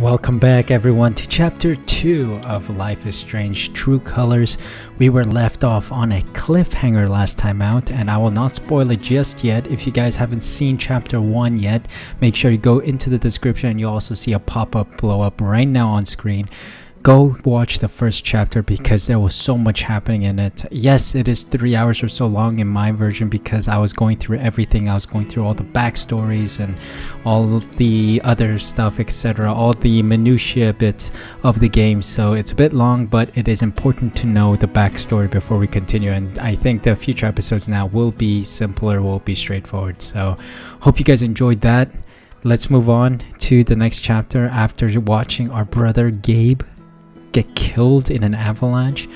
Welcome back, everyone, to chapter 2 of Life is Strange True Colors. We were left off on a cliffhanger last time out, and I will not spoil it just yet. If you guys haven't seen chapter 1 yet, make sure you go into the description and you'll also see a pop up blow up right now on screen go watch the first chapter because there was so much happening in it. Yes, it is three hours or so long in my version because I was going through everything. I was going through all the backstories and all the other stuff, etc. All the minutiae bits of the game. So it's a bit long, but it is important to know the backstory before we continue. And I think the future episodes now will be simpler, will be straightforward. So hope you guys enjoyed that. Let's move on to the next chapter after watching our brother Gabe get killed in an avalanche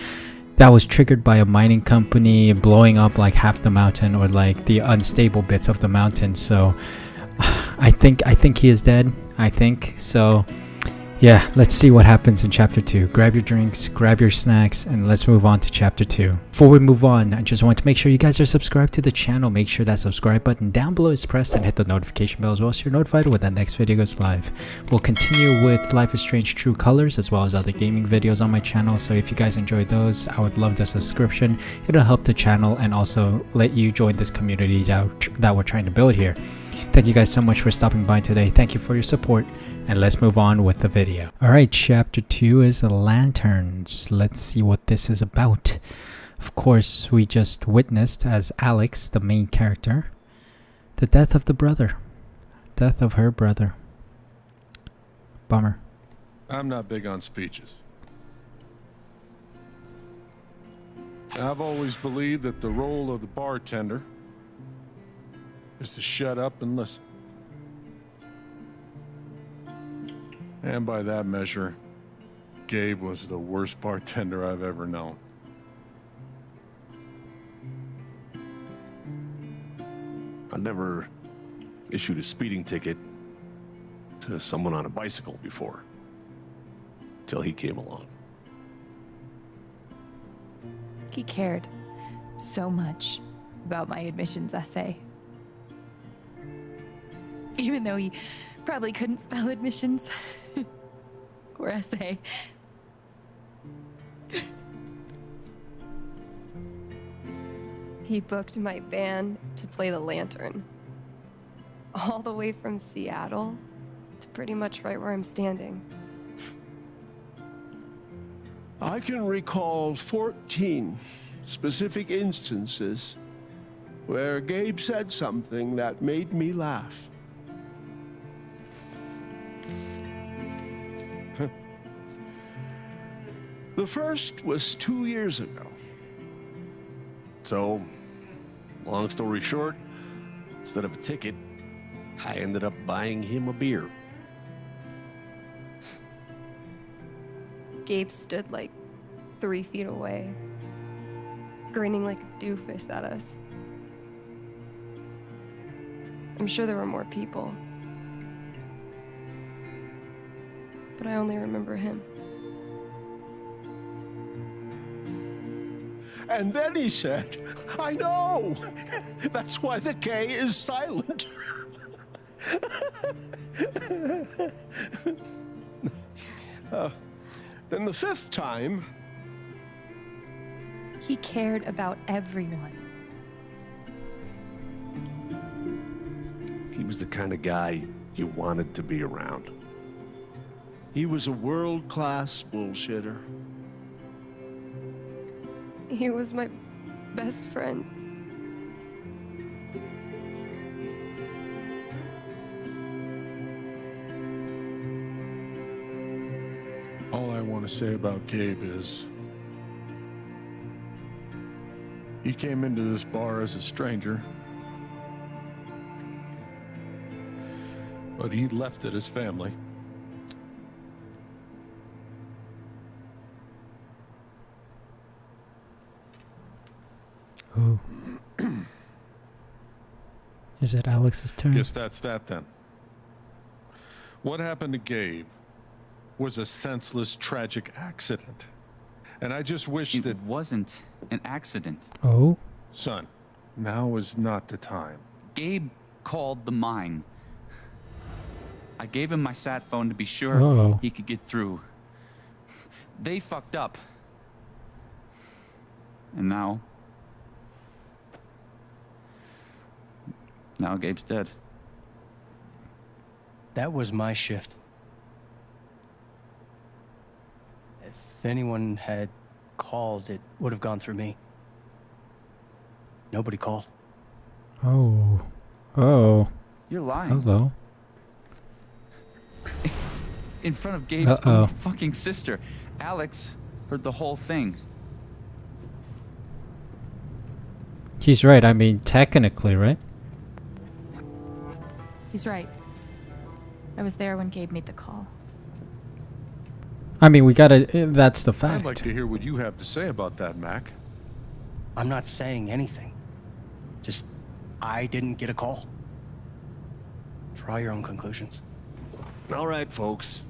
that was triggered by a mining company blowing up like half the mountain or like the unstable bits of the mountain. So i think i think he is dead i think. So yeah, let's see what happens in chapter 2. Grab your drinks, grab your snacks, and let's move on to chapter 2. Before we move on, I just want to make sure you guys are subscribed to the channel. Make sure that subscribe button down below is pressed and hit the notification bell as well so you're notified when the next video goes live. We'll continue with Life is Strange True Colors as well as other gaming videos on my channel, so if you guys enjoy those, I would love the subscription. It'll help the channel and also let you join this community that, that we're trying to build here. Thank you guys so much for stopping by today. Thank you for your support and let's move on with the video. Alright, chapter 2 is lanterns. Let's see what this is about. Of course, we just witnessed as Alex, the main character, the death of the brother. Death of her brother. Bummer. I'm not big on speeches. I've always believed that the role of the bartender is to shut up and listen. And by that measure, Gabe was the worst bartender I've ever known. I never issued a speeding ticket to someone on a bicycle before. Till he came along. He cared so much about my admissions essay. Even though he probably couldn't spell admissions. or essay. he booked my band to play the lantern. All the way from Seattle to pretty much right where I'm standing. I can recall 14 specific instances where Gabe said something that made me laugh. The first was two years ago. So, long story short, instead of a ticket, I ended up buying him a beer. Gabe stood like three feet away, grinning like a doofus at us. I'm sure there were more people, but I only remember him. And then he said, I know. That's why the K is silent. uh, then the fifth time. He cared about everyone. He was the kind of guy you wanted to be around. He was a world class bullshitter. He was my best friend. All I want to say about Gabe is he came into this bar as a stranger, but he left it as family. Oh. Is it Alex's turn? Guess that's that then. What happened to Gabe was a senseless, tragic accident. And I just wish it that. wasn't an accident. Oh? Son, now is not the time. Gabe called the mine. I I gave him my sat phone to be sure Oh. he could get through. They fucked up. And now. Now Gabe's dead. That was my shift. If anyone had called, it would have gone through me. Nobody called. Oh. Oh. You're lying. Hello. In front of Gabe's Uh-oh. own fucking sister. Alex heard the whole thing. He's right. I mean, technically, right? He's right. I was there when Gabe made the call. I mean, we gotta. uh, That's the fact. I'd like to hear what you have to say about that, Mac. I'm not saying anything. Just, I didn't get a call. Draw your own conclusions. All right, folks.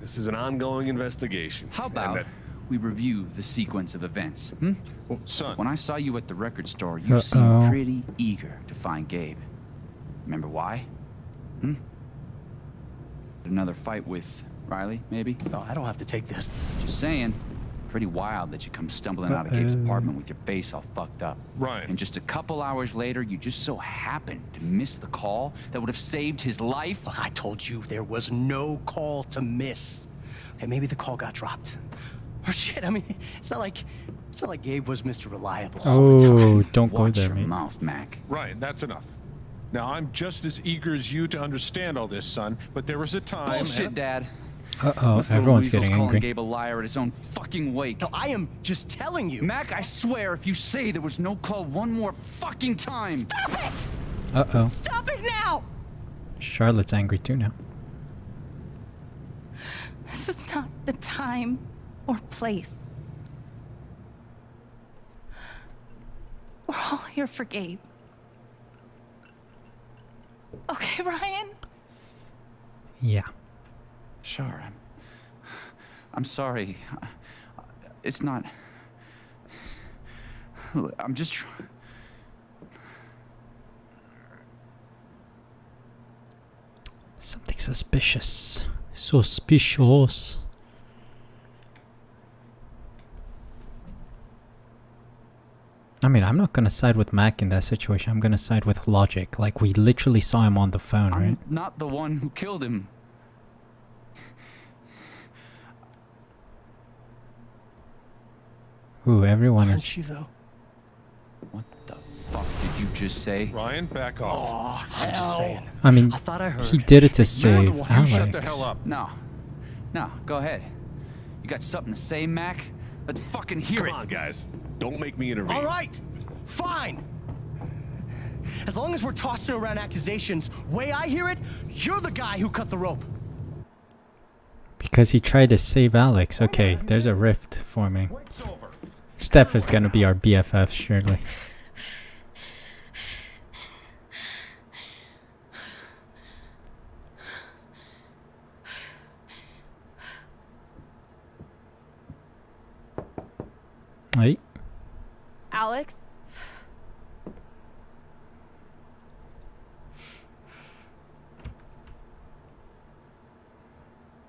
This is an ongoing investigation. How about we review the sequence of events? Hmm? Well, son, When I saw you at the record store, you Uh-oh. seemed pretty eager to find Gabe. Remember why? Hmm? Another fight with Riley, maybe? No, I don't have to take this. Just saying. Pretty wild that you come stumbling out of Gabe's apartment with your face all fucked up. Ryan. And just a couple hours later, you just so happened to miss the call that would have saved his life. Look, I told you there was no call to miss. Okay, maybe the call got dropped. Or shit, I mean, it's not like it's not like Gabe was Mr. Reliable all the Oh, time. don't go Watch there, your mate. mouth, Mac. Ryan, that's enough. Now, I'm just as eager as you to understand all this, son, but there was a time. Bullshit, and- Dad. Uh oh. This little Everyone's weasel's getting calling angry. Gabe a liar at his own fucking wake. No, I am just telling you. Mac, I swear, if you say there was no call one more fucking time. Stop it! Uh oh. Stop it now! Charlotte's angry too now. This is not the time or place. We're all here for Gabe. Okay, Ryan? Yeah. Sure. I'm, I'm sorry. It's not. I'm just. trying. Something suspicious. Suspicious. I mean, I'm not gonna side with Mac in that situation. I'm gonna side with Logic. Like, we literally saw him on the phone, I'm right? not the one who killed him. Ooh, everyone is. Aren't you though? What the fuck did you just say? Ryan, back off. Oh, I'm just saying. I mean, I thought I heard. he did it to You're the save one- Alex. You shut the hell up. No. No, go ahead. You got something to say, Mac? Let's fucking hear Come it. on, guys. Don't make me intervene. All right, fine. As long as we're tossing around accusations, way I hear it, you're the guy who cut the rope. Because he tried to save Alex. Okay, there's a rift forming. Steph is gonna be our BFF, surely. Hey, Alex?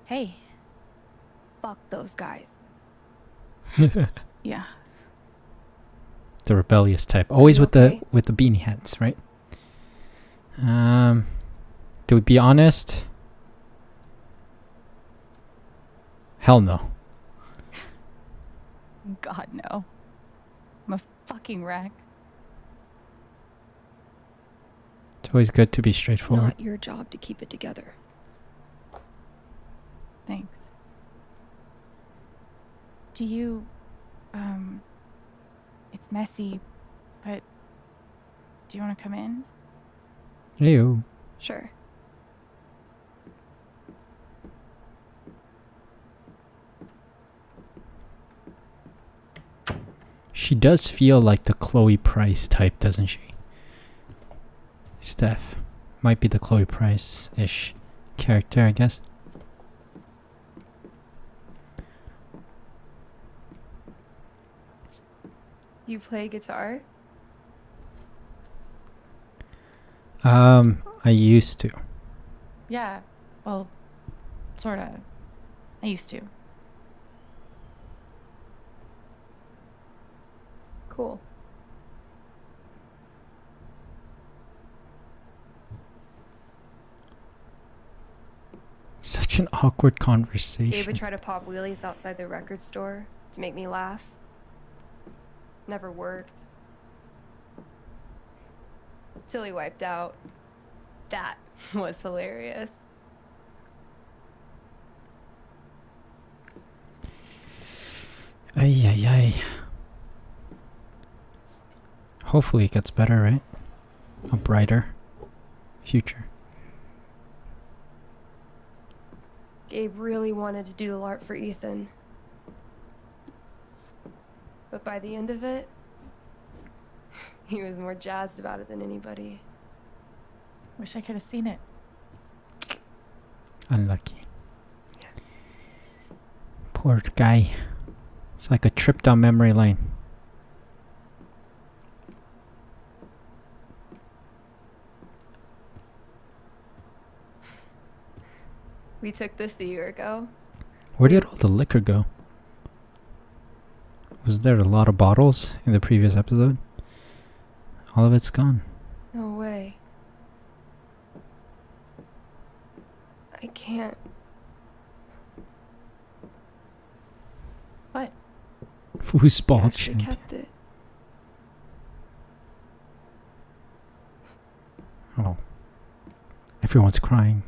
Hey. Fuck those guys. Yeah. the rebellious type. Always with okay? the with the beanie hats, right? Um, to be honest, hell no. God, no. I'm a fucking wreck. It's always good to be straightforward. Not your job to keep it together. Thanks. Do you, um, it's messy, but do you want to come in? Ew. Sure. She does feel like the Chloe Price type, doesn't she? Steph might be the Chloe Price ish character, I guess. You play guitar? Um, I used to. Yeah, Well, sorta. I used to. Cool. Such an awkward Gabe conversation. would try to pop wheelies outside the record store to make me laugh. Never worked. Till he wiped out. That was hilarious. Ay, ay, ay. Hopefully it gets better, right? A brighter future. Gabe really wanted to do the LARP for Ethan. But by the end of it, he was more jazzed about it than anybody. Wish I could have seen it. Unlucky. Poor guy. It's like a trip down memory lane. We took this a year ago. Where did all the liquor go? Was there a lot of bottles in the previous episode? All of it's gone. No way. I can't. What? We Foosball actually champion. kept it. Oh. Everyone's crying.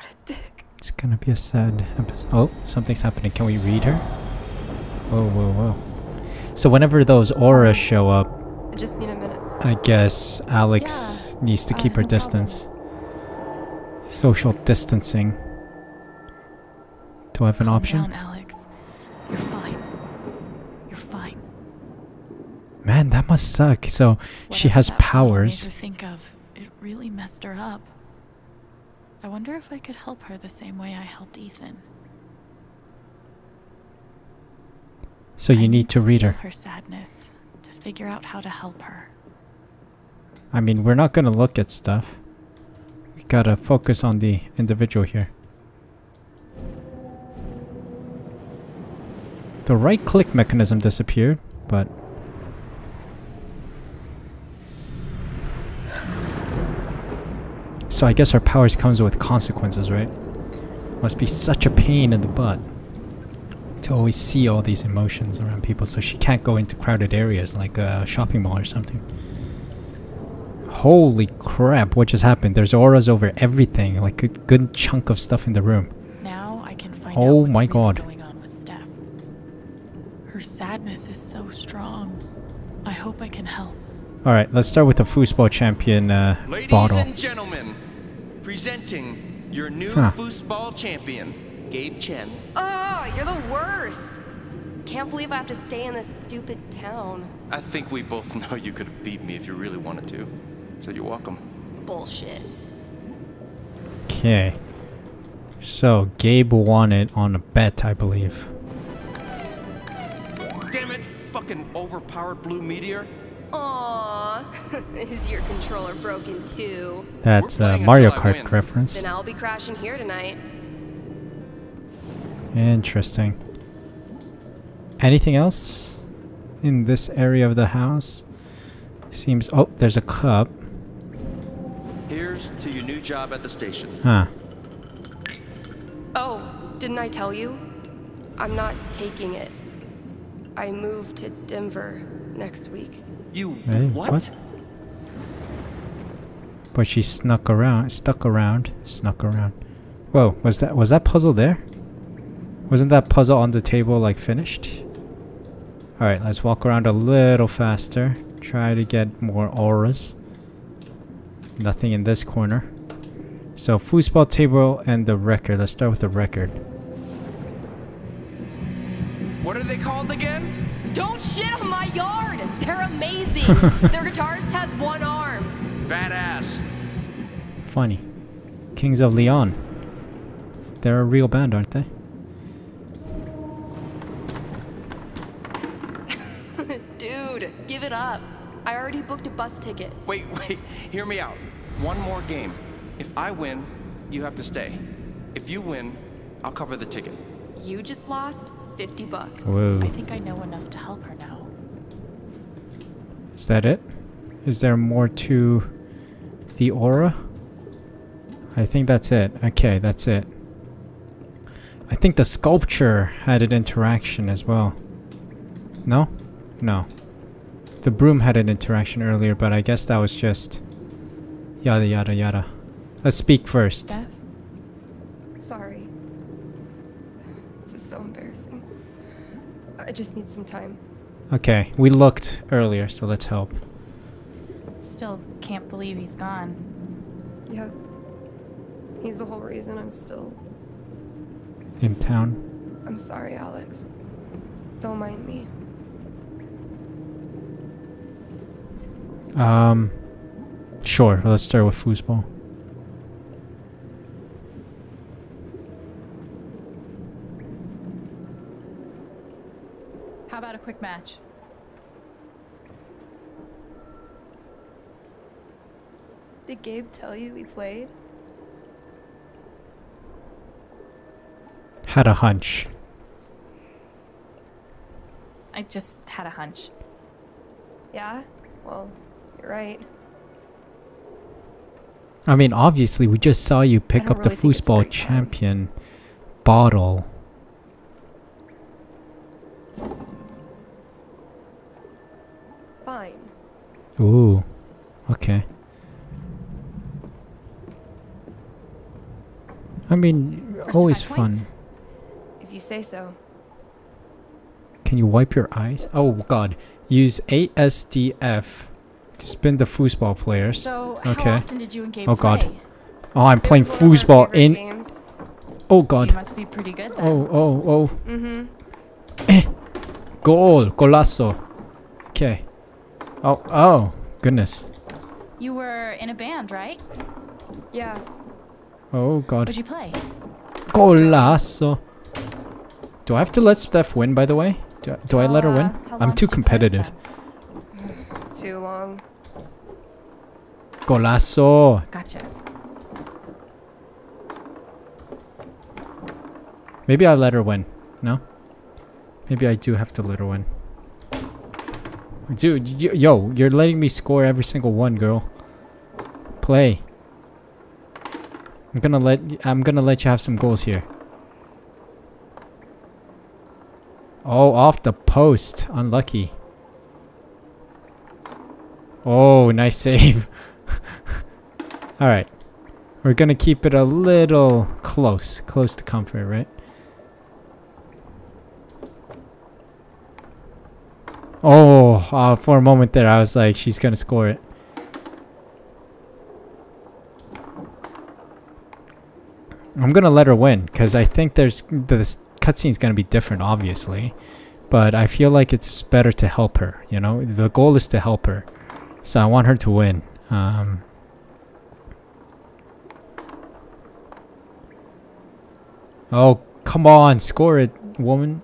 What dick. It's gonna be a sad episode. Oh, something's happening. Can we read her? Whoa, whoa, whoa. So whenever those auras show up, I just need a minute. I guess Alex needs to uh, keep her no problem. distance. Social distancing. Do I have an Calm option? Down, Alex. You're fine. You're fine. Man, that must suck. So she has that bottle powers. Made her think of it really messed her up. I wonder if I could help her the same way I helped Ethan. So I you need to read her. Her sadness to figure out how to help her. I mean, we're not gonna look at stuff. We gotta focus on the individual here. The right click mechanism disappeared, but So I guess her powers comes with consequences, right? Must be such a pain in the butt to always see all these emotions around people, so she can't go into crowded areas like a shopping mall or something. Holy crap, what just happened? There's auras over everything, like a good chunk of stuff in the room. Now I can find Oh out what's my God. going on with Steph. Her sadness is so strong. I hope I can help. Alright, let's start with the foosball champion uh, Ladies bottle. and gentlemen, presenting your new Huh. foosball champion, Gabe Chen. Oh, you're the worst. Can't believe I have to stay in this stupid town. I think we both know you could have beat me if you really wanted to. So you're welcome. Bullshit. Okay. So, Gabe won it on a bet, I believe. Damn it, fucking overpowered blue meteor. Aww. Is your controller broken too? That's uh, a Mario Kart reference. Then I'll be crashing here tonight. Interesting. Anything else in this area of the house? Seems. Oh, there's a cup. Here's to your new job at the station. Huh. Oh, didn't I tell you? I'm not taking it. I moved to Denver next week. You Hey, what? what? But she snuck around, stuck around, snuck around. Whoa, was that was that puzzle there? Wasn't that puzzle on the table like finished? All right, let's walk around a little faster. Try to get more auras. Nothing in this corner. So foosball table and the record. Let's start with the record. What are they called again? Don't shit on my yard! They're amazing! Their guitarist has one arm. Badass. Funny. Kings of Leon. They're a real band, aren't they? Dude, give it up. I already booked a bus ticket. Wait, wait, hear me out. One more game. If I win, you have to stay. If you win, I'll cover the ticket. You just lost 50 bucks. Whoa. I think I know enough to help her now. Is that it? Is there more to the aura? I think that's it. Okay, that's it. I think the sculpture had an interaction as well. No? No. The broom had an interaction earlier, but I guess that was just yada yada yada. Let's speak first. Steph? Sorry. This is so embarrassing. I just need some time. Okay, we looked earlier, so let's help. Still can't believe he's gone. Yeah. He's the whole reason I'm still. In town. I'm sorry, Alex. Don't mind me. Um, sure. Let's start with foosball. How about a quick match? Did Gabe tell you we played? Had a hunch. I just had a hunch. Yeah? Well, you're right. I mean, obviously, we just saw you pick up the really think it's a foosball great time. champion bottle. Fine. Ooh. Okay. I mean, First always fun. points. If you say so. Can you wipe your eyes? Oh god. Use ASDF to spin the foosball players. So, Okay. how often did you Oh, God. play? Oh, I'm playing was one of our foosball in. Games. Oh You god. must be pretty good then. Oh, oh, oh. Mm-hmm. Goal. Golazo. Okay. Oh, oh. Goodness. You were in a band, right? Yeah. Oh god. What'd you play? Golazo. Do I have to let Steph win, by the way? Do, do I let her win? Uh, I'm too did you play with competitive. Too long. Golazo. Gotcha. Maybe I let her win. No? Maybe I do have to let her win. Dude, yo, you're letting me score every single one, girl. Play. I'm gonna let I'm gonna let you have some goals here. Oh, off the post. Unlucky. Oh, nice save. All right. We're gonna keep it a little close, close to comfort, right? Oh, uh, for a moment there, I was like, she's gonna score it. I'm gonna let her win because I think there's this cutscene's gonna be different, obviously, but I feel like it's better to help her. You know, the goal is to help her, so I want her to win. Um, oh, come on, score it, woman,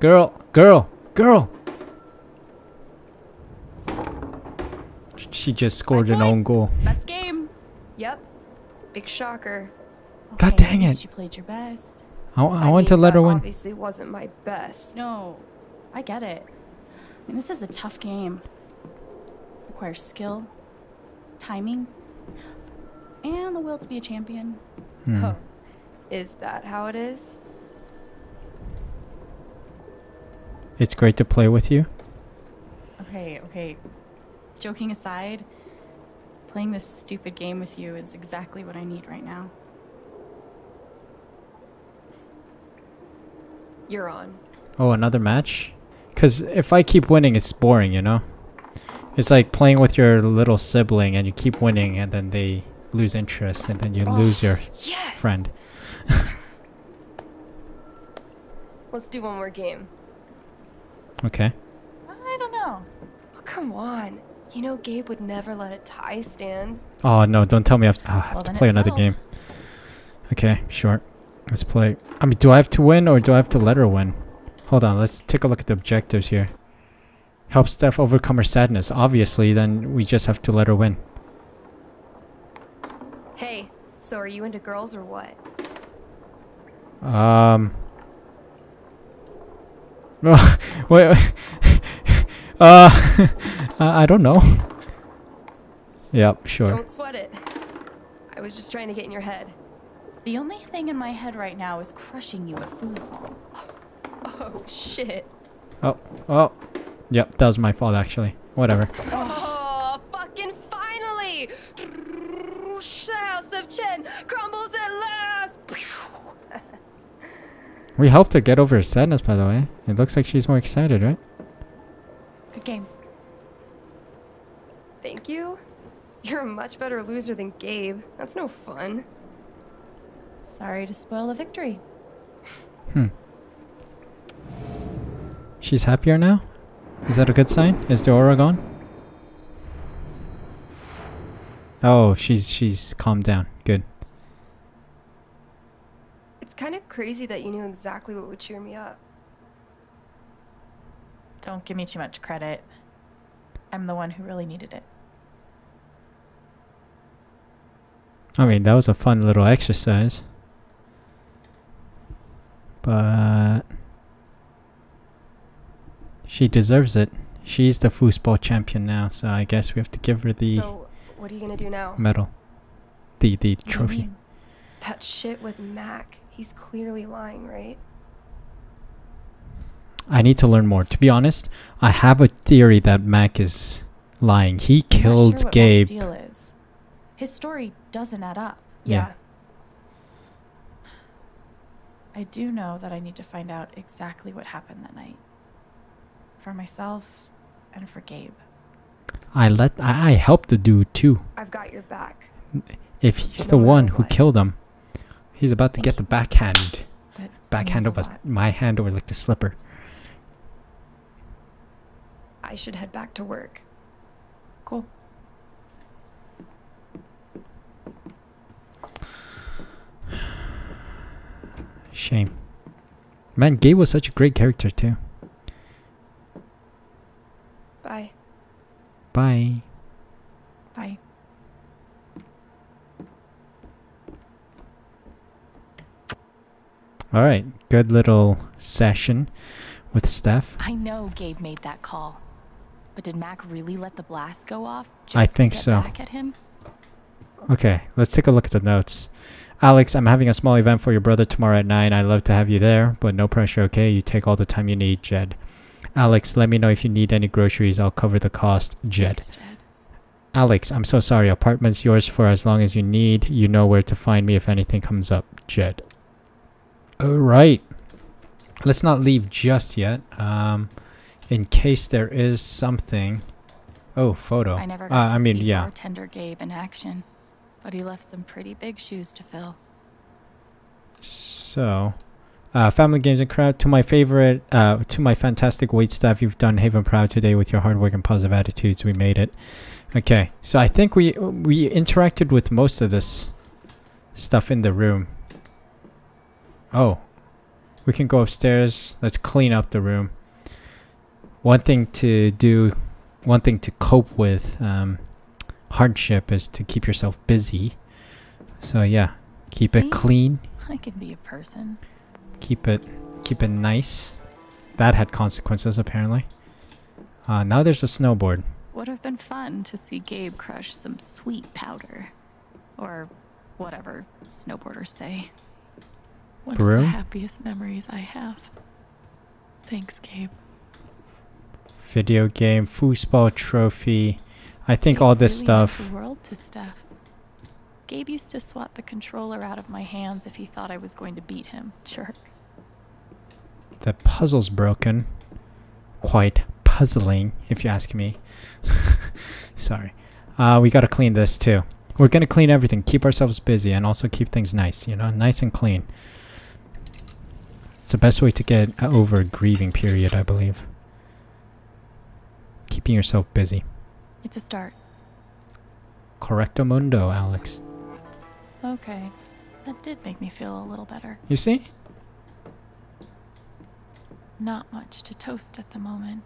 girl, girl, girl. She just scored Five an own goal. That's game. Yep. Big shocker. God dang it. You played your best. I, I want to mean, let her win. Obviously, wasn't my best. No, I get it. I mean, this is a tough game. Requires skill, timing, and the will to be a champion. Hmm. Oh, is that how it is? It's great to play with you. Okay, okay. Joking aside, playing this stupid game with you is exactly what I need right now. You're on. Oh, another match? Because if I keep winning, it's boring, you know? It's like playing with your little sibling and you keep winning and then they lose interest and then you oh, lose your Yes. friend. Let's do one more game. Okay. I don't know. Oh, come on. You know Gabe would never let a tie stand. Oh, no, don't tell me I have to, oh, I have Well, to play another settled. game. Okay, sure. Let's play. I mean, do I have to win or do I have to let her win? Hold on, let's take a look at the objectives here. Help Steph overcome her sadness. Obviously, then we just have to let her win. Hey, So are you into girls or what? Um. wait, wait. Uh, I I don't know. Yep, sure. Don't sweat it. I was just trying to get in your head. The only thing in my head right now is crushing you at foosball. Oh, shit. Oh, oh. Yep, that was my fault actually. Whatever. Oh, fucking finally! The House of Chen crumbles at last! We helped her get over her sadness, by the way. It looks like she's more excited, right? Good game. Thank you? You're a much better loser than Gabe. That's no fun. Sorry to spoil the victory. Hmm. She's happier now? Is that a good sign? Is the aura gone? Oh, she's she's calmed down. Good. It's kind of crazy that you knew exactly what would cheer me up. Don't give me too much credit. I'm the one who really needed it. I mean, that was a fun little exercise. But she deserves it. She's the foosball champion now, so I guess we have to give her the So, what are you gonna do now? medal. The the What do you trophy. That shit with Mac. He's clearly lying, right? I need to learn more. To be honest, I have a theory that Mac is lying. He I'm not killed sure what Gabe. Deal is. His story doesn't add up. Yeah. I do know that I need to find out exactly what happened that night. For myself and for Gabe. I let I, I helped the dude too. I've got your back. If he's No the one who what. killed him, he's about to Thank get the backhand. That Backhand means a over my hand over like the slipper. I should head back to work. Cool. Shame. Man, Gabe was such a great character too. Bye. Bye. Bye. All right, good little session with Steph. I know Gabe made that call. But did Mac really let the blast go off? Just I think so. Back at him? Okay, let's take a look at the notes. Alex, I'm having a small event for your brother tomorrow at 9. I'd love to have you there, but no pressure, okay? You take all the time you need, Jed. Alex, let me know if you need any groceries. I'll cover the cost, Jed. Thanks, Jed. Alex, I'm so sorry. Apartment's yours for as long as you need. You know where to find me if anything comes up, Jed. Alright. Let's not leave just yet. Um, in case there is something. Oh, photo. I never Uh, got to I mean, see yeah. bartender Gabe in action, but he left some pretty big shoes to fill. So, uh, family games and crowd. To my favorite, uh, to my fantastic wait staff, you've done Haven proud today with your hard work and positive attitudes. We made it. Okay, so I think we we interacted with most of this stuff in the room. Oh, we can go upstairs. Let's clean up the room. One thing to do, one thing to cope with um, hardship is to keep yourself busy. So yeah, keep See? it clean I can be a person. keep it keep it nice that had consequences apparently uh, now there's a snowboard Would have been fun to see Gabe crush some sweet powder. Or whatever snowboarders say. One of the happiest memories I have. Thanks, Gabe. Video game foosball trophy i think all this really stuff the world to Steph. Gabe used to swat the controller out of my hands if he thought I was going to beat him. Jerk. the puzzle's broken. Quite puzzling if you ask me. Sorry. Uh, we gotta clean this too. We're gonna clean everything keep ourselves busy and also keep things nice you know nice and clean. It's the best way to get over a grieving period i believe keeping yourself busy It's a start. correcto mundo alex Okay. That did make me feel a little better. you see Not much to toast at the moment.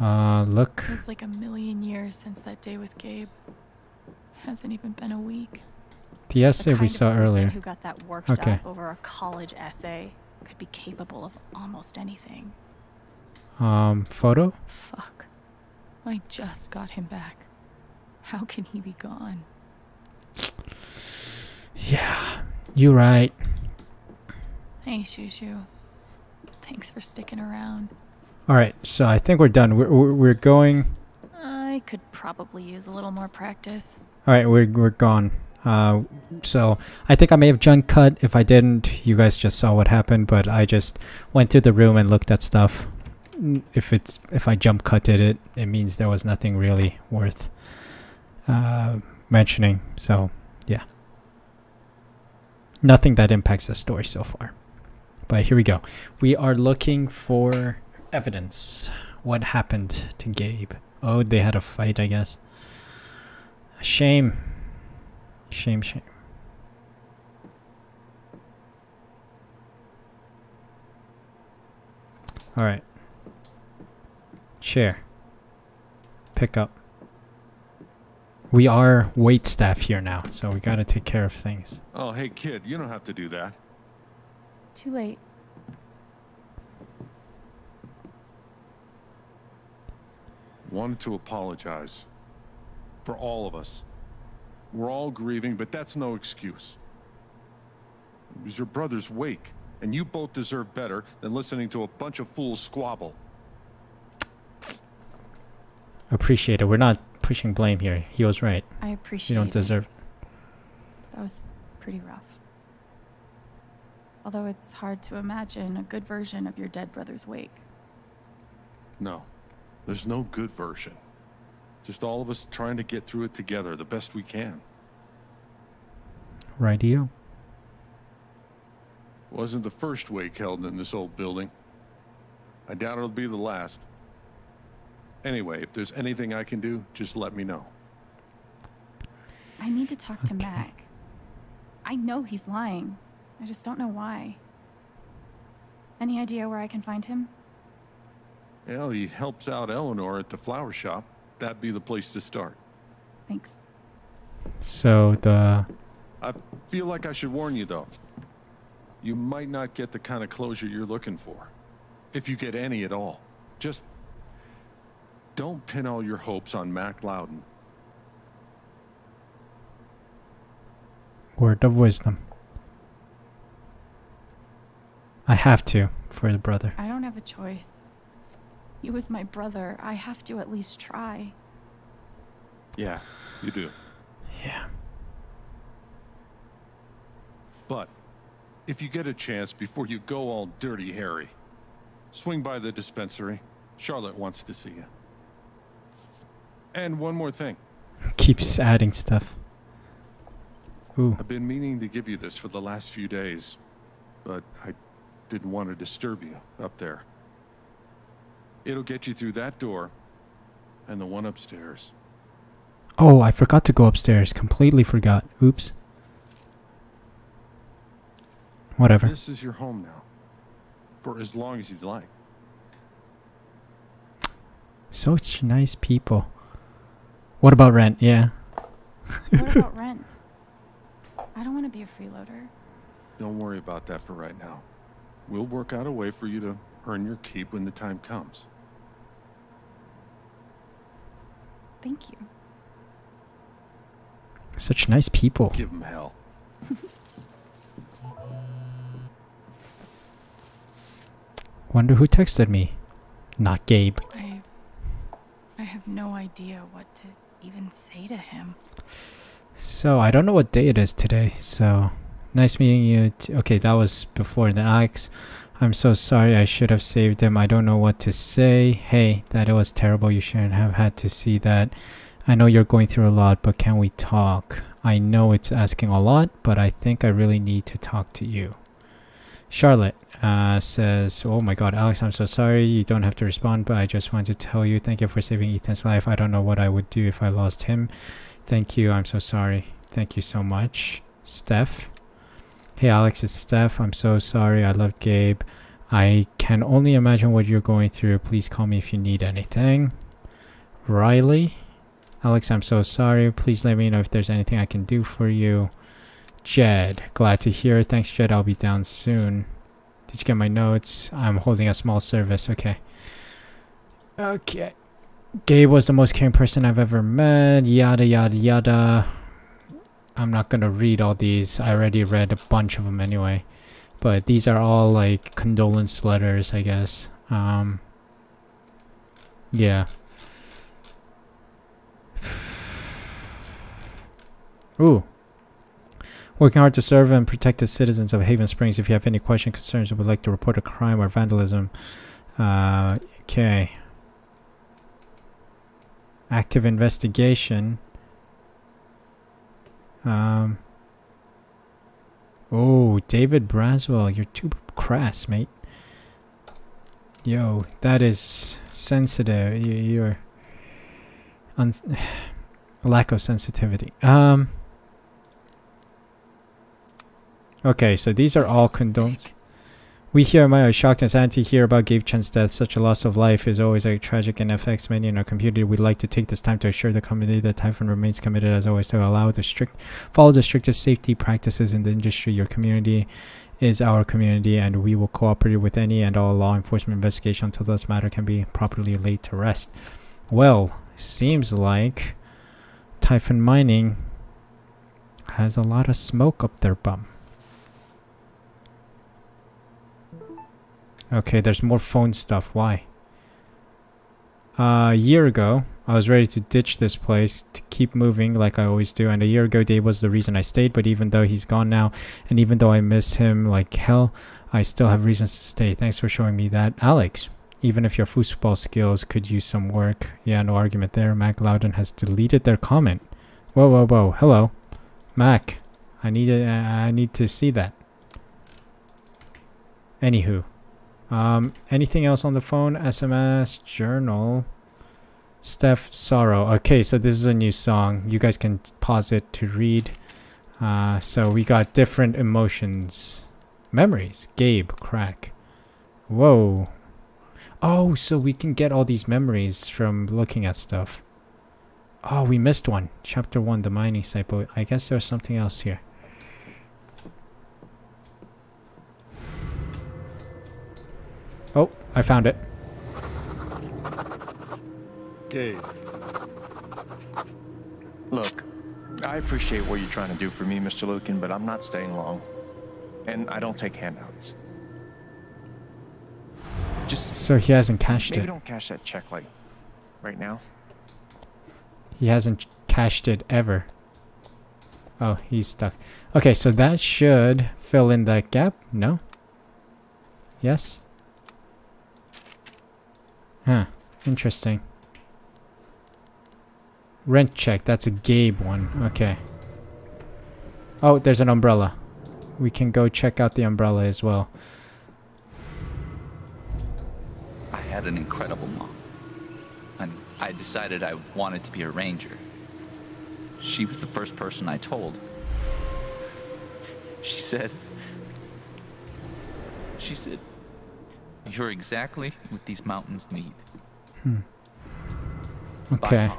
uh look Feels like a million years since that day with Gabe. Hasn't even been a week. The essay kind we saw earlier. Who got that worked Okay. up over a college essay could be capable of almost anything. Um, photo? Fuck. I just got him back. How can he be gone? Yeah, you're right. Hey, Shushu. Thanks for sticking around. All right, so I think we're done. We're we're, we're going. I could probably use a little more practice. All right, we're we're gone. Uh, so I think I may have junk cut. If I didn't, you guys just saw what happened. But I just went through the room and looked at stuff. If it's if I jump cutted it, it means there was nothing really worth uh, mentioning. So yeah, nothing that impacts the story so far. But here we go. We are looking for evidence. What happened to Gabe? Oh, they had a fight, I guess. Shame. Shame, shame. Alright. Chair. Pick up. We are wait staff here now, so we gotta take care of things. Oh, hey, kid, you don't have to do that. Too late. Wanted to apologize. For all of us. We're all grieving, but that's no excuse. It was your brother's wake, and you both deserve better than listening to a bunch of fools squabble. Appreciate it. We're not pushing blame here. He was right. I appreciate. You don't it. deserve. That was pretty rough. Although it's hard to imagine a good version of your dead brother's wake. No, there's no good version. Just all of us trying to get through it together the best we can. Right you. Wasn't the first wake held in this old building. I doubt it'll be the last. Anyway, if there's anything I can do, just let me know. I need to talk to Mac. I know he's lying. I just don't know why. Any idea where I can find him? Well, he helps out Eleanor at the flower shop. That'd be the place to start. Thanks. So the I feel like I should warn you, though. You might not get the kind of closure you're looking for. If you get any at all. Just don't pin all your hopes on Mac Loudon. word of wisdom. I have to for the brother. I don't have a choice. He was my brother. I have to at least try. Yeah, you do. Yeah. But if you get a chance before you go all dirty Harry, swing by the dispensary. Charlotte wants to see you. And one more thing. Keeps adding stuff. Ooh. I've been meaning to give you this for the last few days, but I didn't want to disturb you up there. It'll get you through that door and the one upstairs. Oh, I forgot to go upstairs. Completely forgot. Oops. Whatever. This is your home now. For as long as you'd like. Such nice people. What about rent? Yeah. What about rent? I don't want to be a freeloader. Don't worry about that for right now. We'll work out a way for you to earn your keep when the time comes. Thank you. Such nice people. Give them hell. Wonder who texted me. Not Gabe. I. I have no idea what to even say to him. So I don't know what day it is today. So nice meeting you. Okay, that was before the Alex. I'm so sorry. I should have saved them. I don't know what to say. Hey, that was terrible. You shouldn't have had to see that. I know you're going through a lot, but can we talk? I know it's asking a lot, but I think I really need to talk to you. Charlotte uh, says, Oh my god, Alex, I'm so sorry. You don't have to respond, but I just want to tell you thank you for saving Ethan's life. I don't know what I would do if I lost him. Thank you. I'm so sorry. Thank you so much. Steph. Hey, Alex, it's Steph. I'm so sorry. I love Gabe. I can only imagine what you're going through. Please call me if you need anything. Riley. Alex, I'm so sorry. Please let me know if there's anything I can do for you. Jed, glad to hear. Thanks, Jed. I'll be down soon. Did you get my notes? I'm holding a small service. Okay. Okay. Gabe was the most caring person I've ever met. Yada, yada, yada. I'm not gonna read all these. I already read a bunch of them anyway. But these are all like condolence letters, I guess. Um, yeah. Ooh. Working hard to serve and protect the citizens of Haven Springs. If you have any questions, concerns, or would like to report a crime or vandalism. Uh, okay. Active investigation. Um. Oh, David Braswell, you're too crass, mate. Yo, that is sensitive. You, you're lack of sensitivity. Um. Okay, so these are all condones. We here are shocked and sad to hear about Gabe Chen's death. Such a loss of life is always a tragic and affects many in our community. We'd like to take this time to assure the community that Typhon remains committed as always to allow the strict follow the strictest safety practices in the industry. Your community is our community and we will cooperate with any and all law enforcement investigation until this matter can be properly laid to rest. Well, seems like Typhon Mining has a lot of smoke up their bum. Okay, there's more phone stuff. Why? Uh, a year ago, I was ready to ditch this place to keep moving like I always do. And a year ago, Dave was the reason I stayed. But even though he's gone now, and even though I miss him like hell, I still have reasons to stay. Thanks for showing me that. Alex, even if your football skills could use some work. Yeah, no argument there. Mac Loudon has deleted their comment. Whoa, whoa, whoa. Hello. Mac, I need, a, I need to see that. Anywho. Um, anything else on the phone? SMS, journal, Steph, sorrow. Okay, so this is a new song. You guys can pause it to read. Uh, so we got different emotions. Memories. Gabe, crack. Whoa. Oh, so we can get all these memories from looking at stuff. Oh, we missed one. Chapter 1, the mining but I guess there's something else here. Oh, I found it. Gabe. Look, I appreciate what you're trying to do for me, Mr. Lucan, but I'm not staying long. And I don't take handouts. Just so he hasn't cashed maybe it. don't cash that check like right now. He hasn't cashed it ever. Oh, he's stuck. Okay, so that should fill in that gap. No? Yes? Huh. Interesting. Rent check. That's a Gabe one. Okay. Oh, there's an umbrella. We can go check out the umbrella as well. I had an incredible mom. And I decided I wanted to be a ranger. She was the first person I told. She said... She said... You're exactly what these mountains need. Hmm. Okay.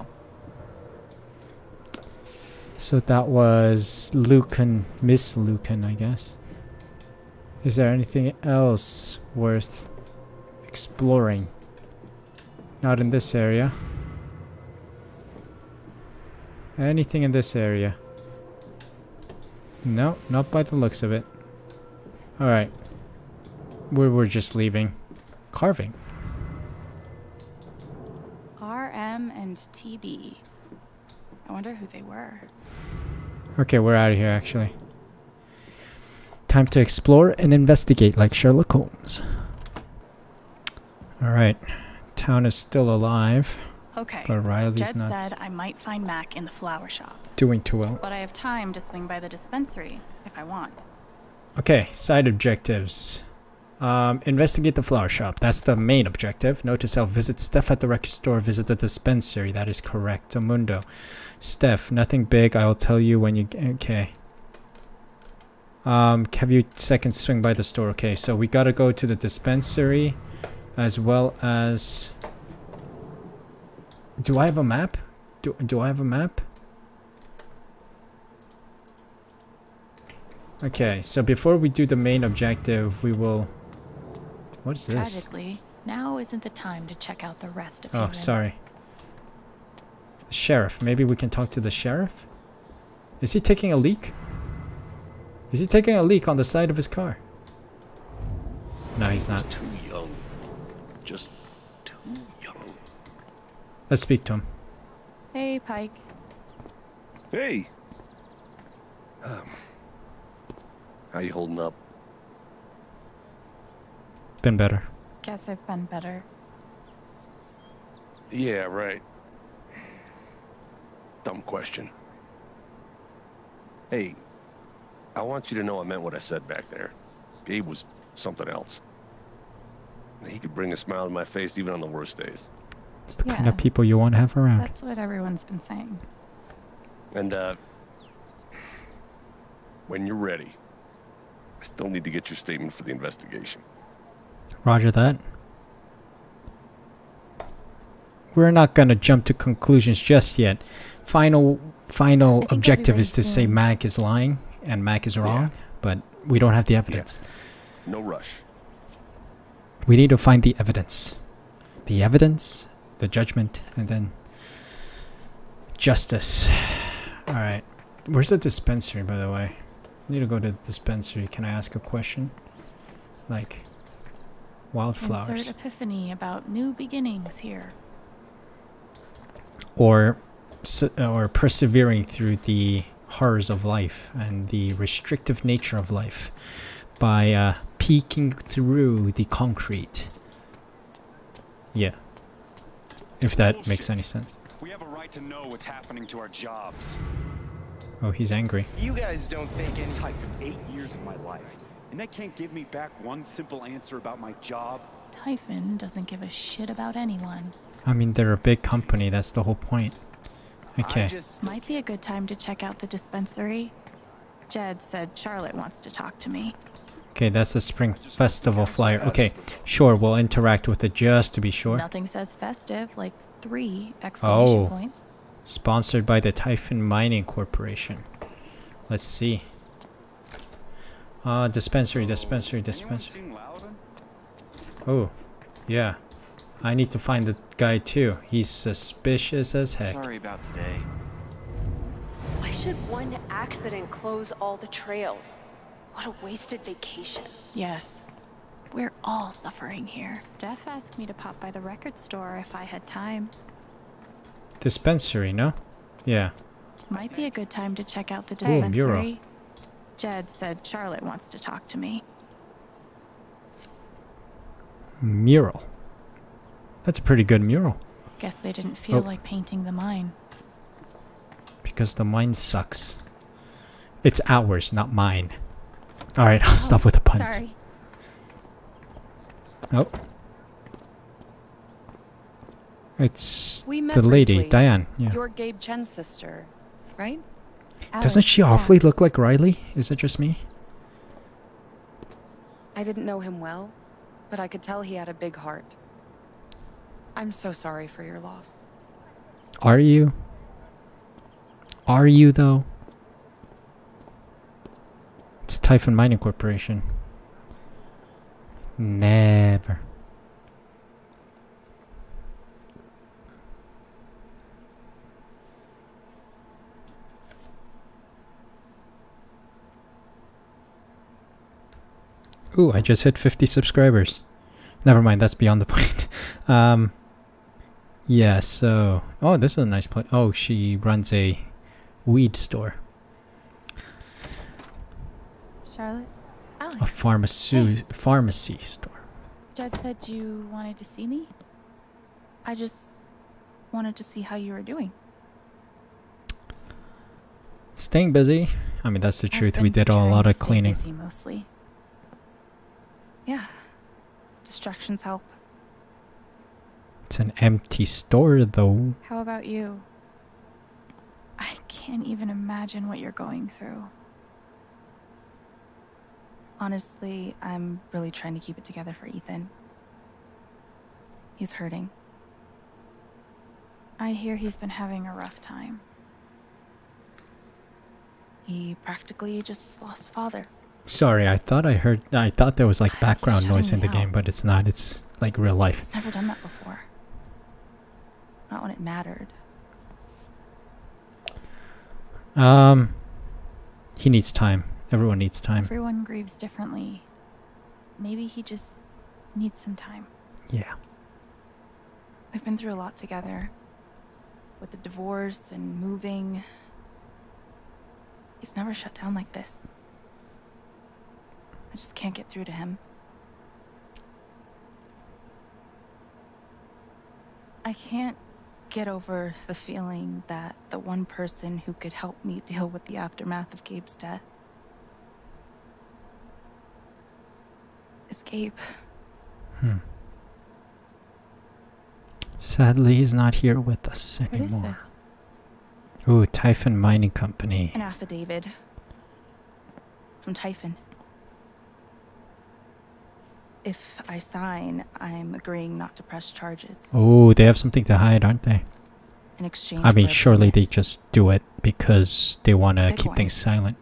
So that was Lucan, Miss Lucan, I guess. Is there anything else worth exploring? Not in this area. Anything in this area? No, not by the looks of it. Alright. We're, we're just leaving. Carving. RM and TB. I wonder who they were. Okay, we're out of here actually. Time to explore and investigate like Sherlock Holmes. Alright. Town is still alive. Okay. But Riley's Jed not said I might find Mac in the flower shop. doing too well. But I have time to swing by the dispensary if I want. Okay, side objectives. Um, investigate the flower shop. That's the main objective. Note to self, visit Steph at the record store, visit the dispensary. That is correct. Amundo. Steph, nothing big. I will tell you when you... Okay. Um, have you second swing by the store. Okay, so we gotta go to the dispensary as well as... Do I have a map? Do, do I have a map? Okay, so before we do the main objective, we will. What is this? Tragically, now isn't the time to check out the rest of Oh, Haven. sorry. Sheriff. Maybe we can talk to the sheriff? Is he taking a leak? Is he taking a leak on the side of his car? No, he's not. Too young. Just too young. Let's speak to him. Hey, Pike. Hey. Um, how you holding up? Been better. Guess I've been better. Yeah, right. Dumb question. Hey, I want you to know I meant what I said back there. Gabe was something else. He could bring a smile to my face even on the worst days. It's the kind of people you want to have around. That's what everyone's been saying. And, uh, when you're ready, I still need to get your statement for the investigation. Roger that. We're not gonna jump to conclusions just yet. Final final think I'll be objective is to say. Mac is lying and Mac is wrong, but we don't have the evidence. No rush. We need to find the evidence. The evidence, the judgment, and then justice. Alright. Where's the dispensary, by the way? I need to go to the dispensary. Can I ask a question? Like, wildflowers. Insert epiphany about new beginnings here. or or persevering through the horrors of life and the restrictive nature of life by uh, peeking through the concrete. Yeah. If that makes any sense. We have a right to know what's happening to our jobs. Oh, he's angry. You guys don't think any Typhon eight years of my life, and they can't give me back one simple answer about my job. Typhon doesn't give a shit about anyone. I mean, they're a big company. That's the whole point. Okay. Might be a good time to check out the dispensary. Jed said Charlotte wants to talk to me. Okay, that's a spring festival flyer. Okay, sure. We'll interact with it just to be sure. Nothing says festive like three exclamation Oh. points. Sponsored by the Typhon Mining Corporation. Let's see. Uh, dispensary, dispensary, dispensary. Oh, yeah. I need to find the guy too. He's suspicious as heck. Sorry about today. Why should one accident close all the trails? What a wasted vacation. Yes. We're all suffering here. Steph asked me to pop by the record store if I had time. Dispensary, no? Yeah. Might be a good time to check out the Oh, mural. Dispensary. Jed said Charlotte wants to talk to me. Mural. That's a pretty good mural. Guess they didn't feel Oh. like painting the mine. Because the mine sucks. It's ours, not mine. Alright, I'll oh, stop with the puns. Sorry. Oh. It's We met the lady, briefly. Diane. Yeah. You're Gabe Chen's sister, right? Oh, Doesn't she awfully look like Riley? Is it just me? I didn't know him well, but I could tell he had a big heart. I'm so sorry for your loss. Are you? Are you though? It's Typhon Mining Corporation. Never. Ooh, I just hit 50 subscribers. Never mind, that's beyond the point. um, yeah, so. Oh, this is a nice place. Oh, she runs a weed store. Charlotte? Alex. A pharmacy pharmacy store. Jed said you wanted to see me? I just wanted to see how you were doing. Staying busy. I mean, that's the I've truth. We did a lot of cleaning. busy mostly. Yeah. Distractions help. It's an empty store, though. How about you? I can't even imagine what you're going through. Honestly, I'm really trying to keep it together for Ethan. He's hurting. I hear he's been having a rough time. He practically just lost a father. Sorry, I thought I heard. I thought there was like background noise in the me game, but it's not. It's like real life. He's never done that before. Not when it mattered. Um, he needs time. Everyone needs time. Everyone grieves differently. Maybe he just needs some time. Yeah. We've been through a lot together. With the divorce and moving. He's never shut down like this. I just can't get through to him. I can't get over the feeling that the one person who could help me deal with the aftermath of Gabe's death is Gabe. Hmm. Sadly, he's not here with us anymore. What is this? Ooh, Typhon Mining Company. An affidavit from Typhon. If I sign, I'm agreeing not to press charges. Oh, they have something to hide, aren't they? In exchange I mean, for surely they just do it because they want to keep one. things silent.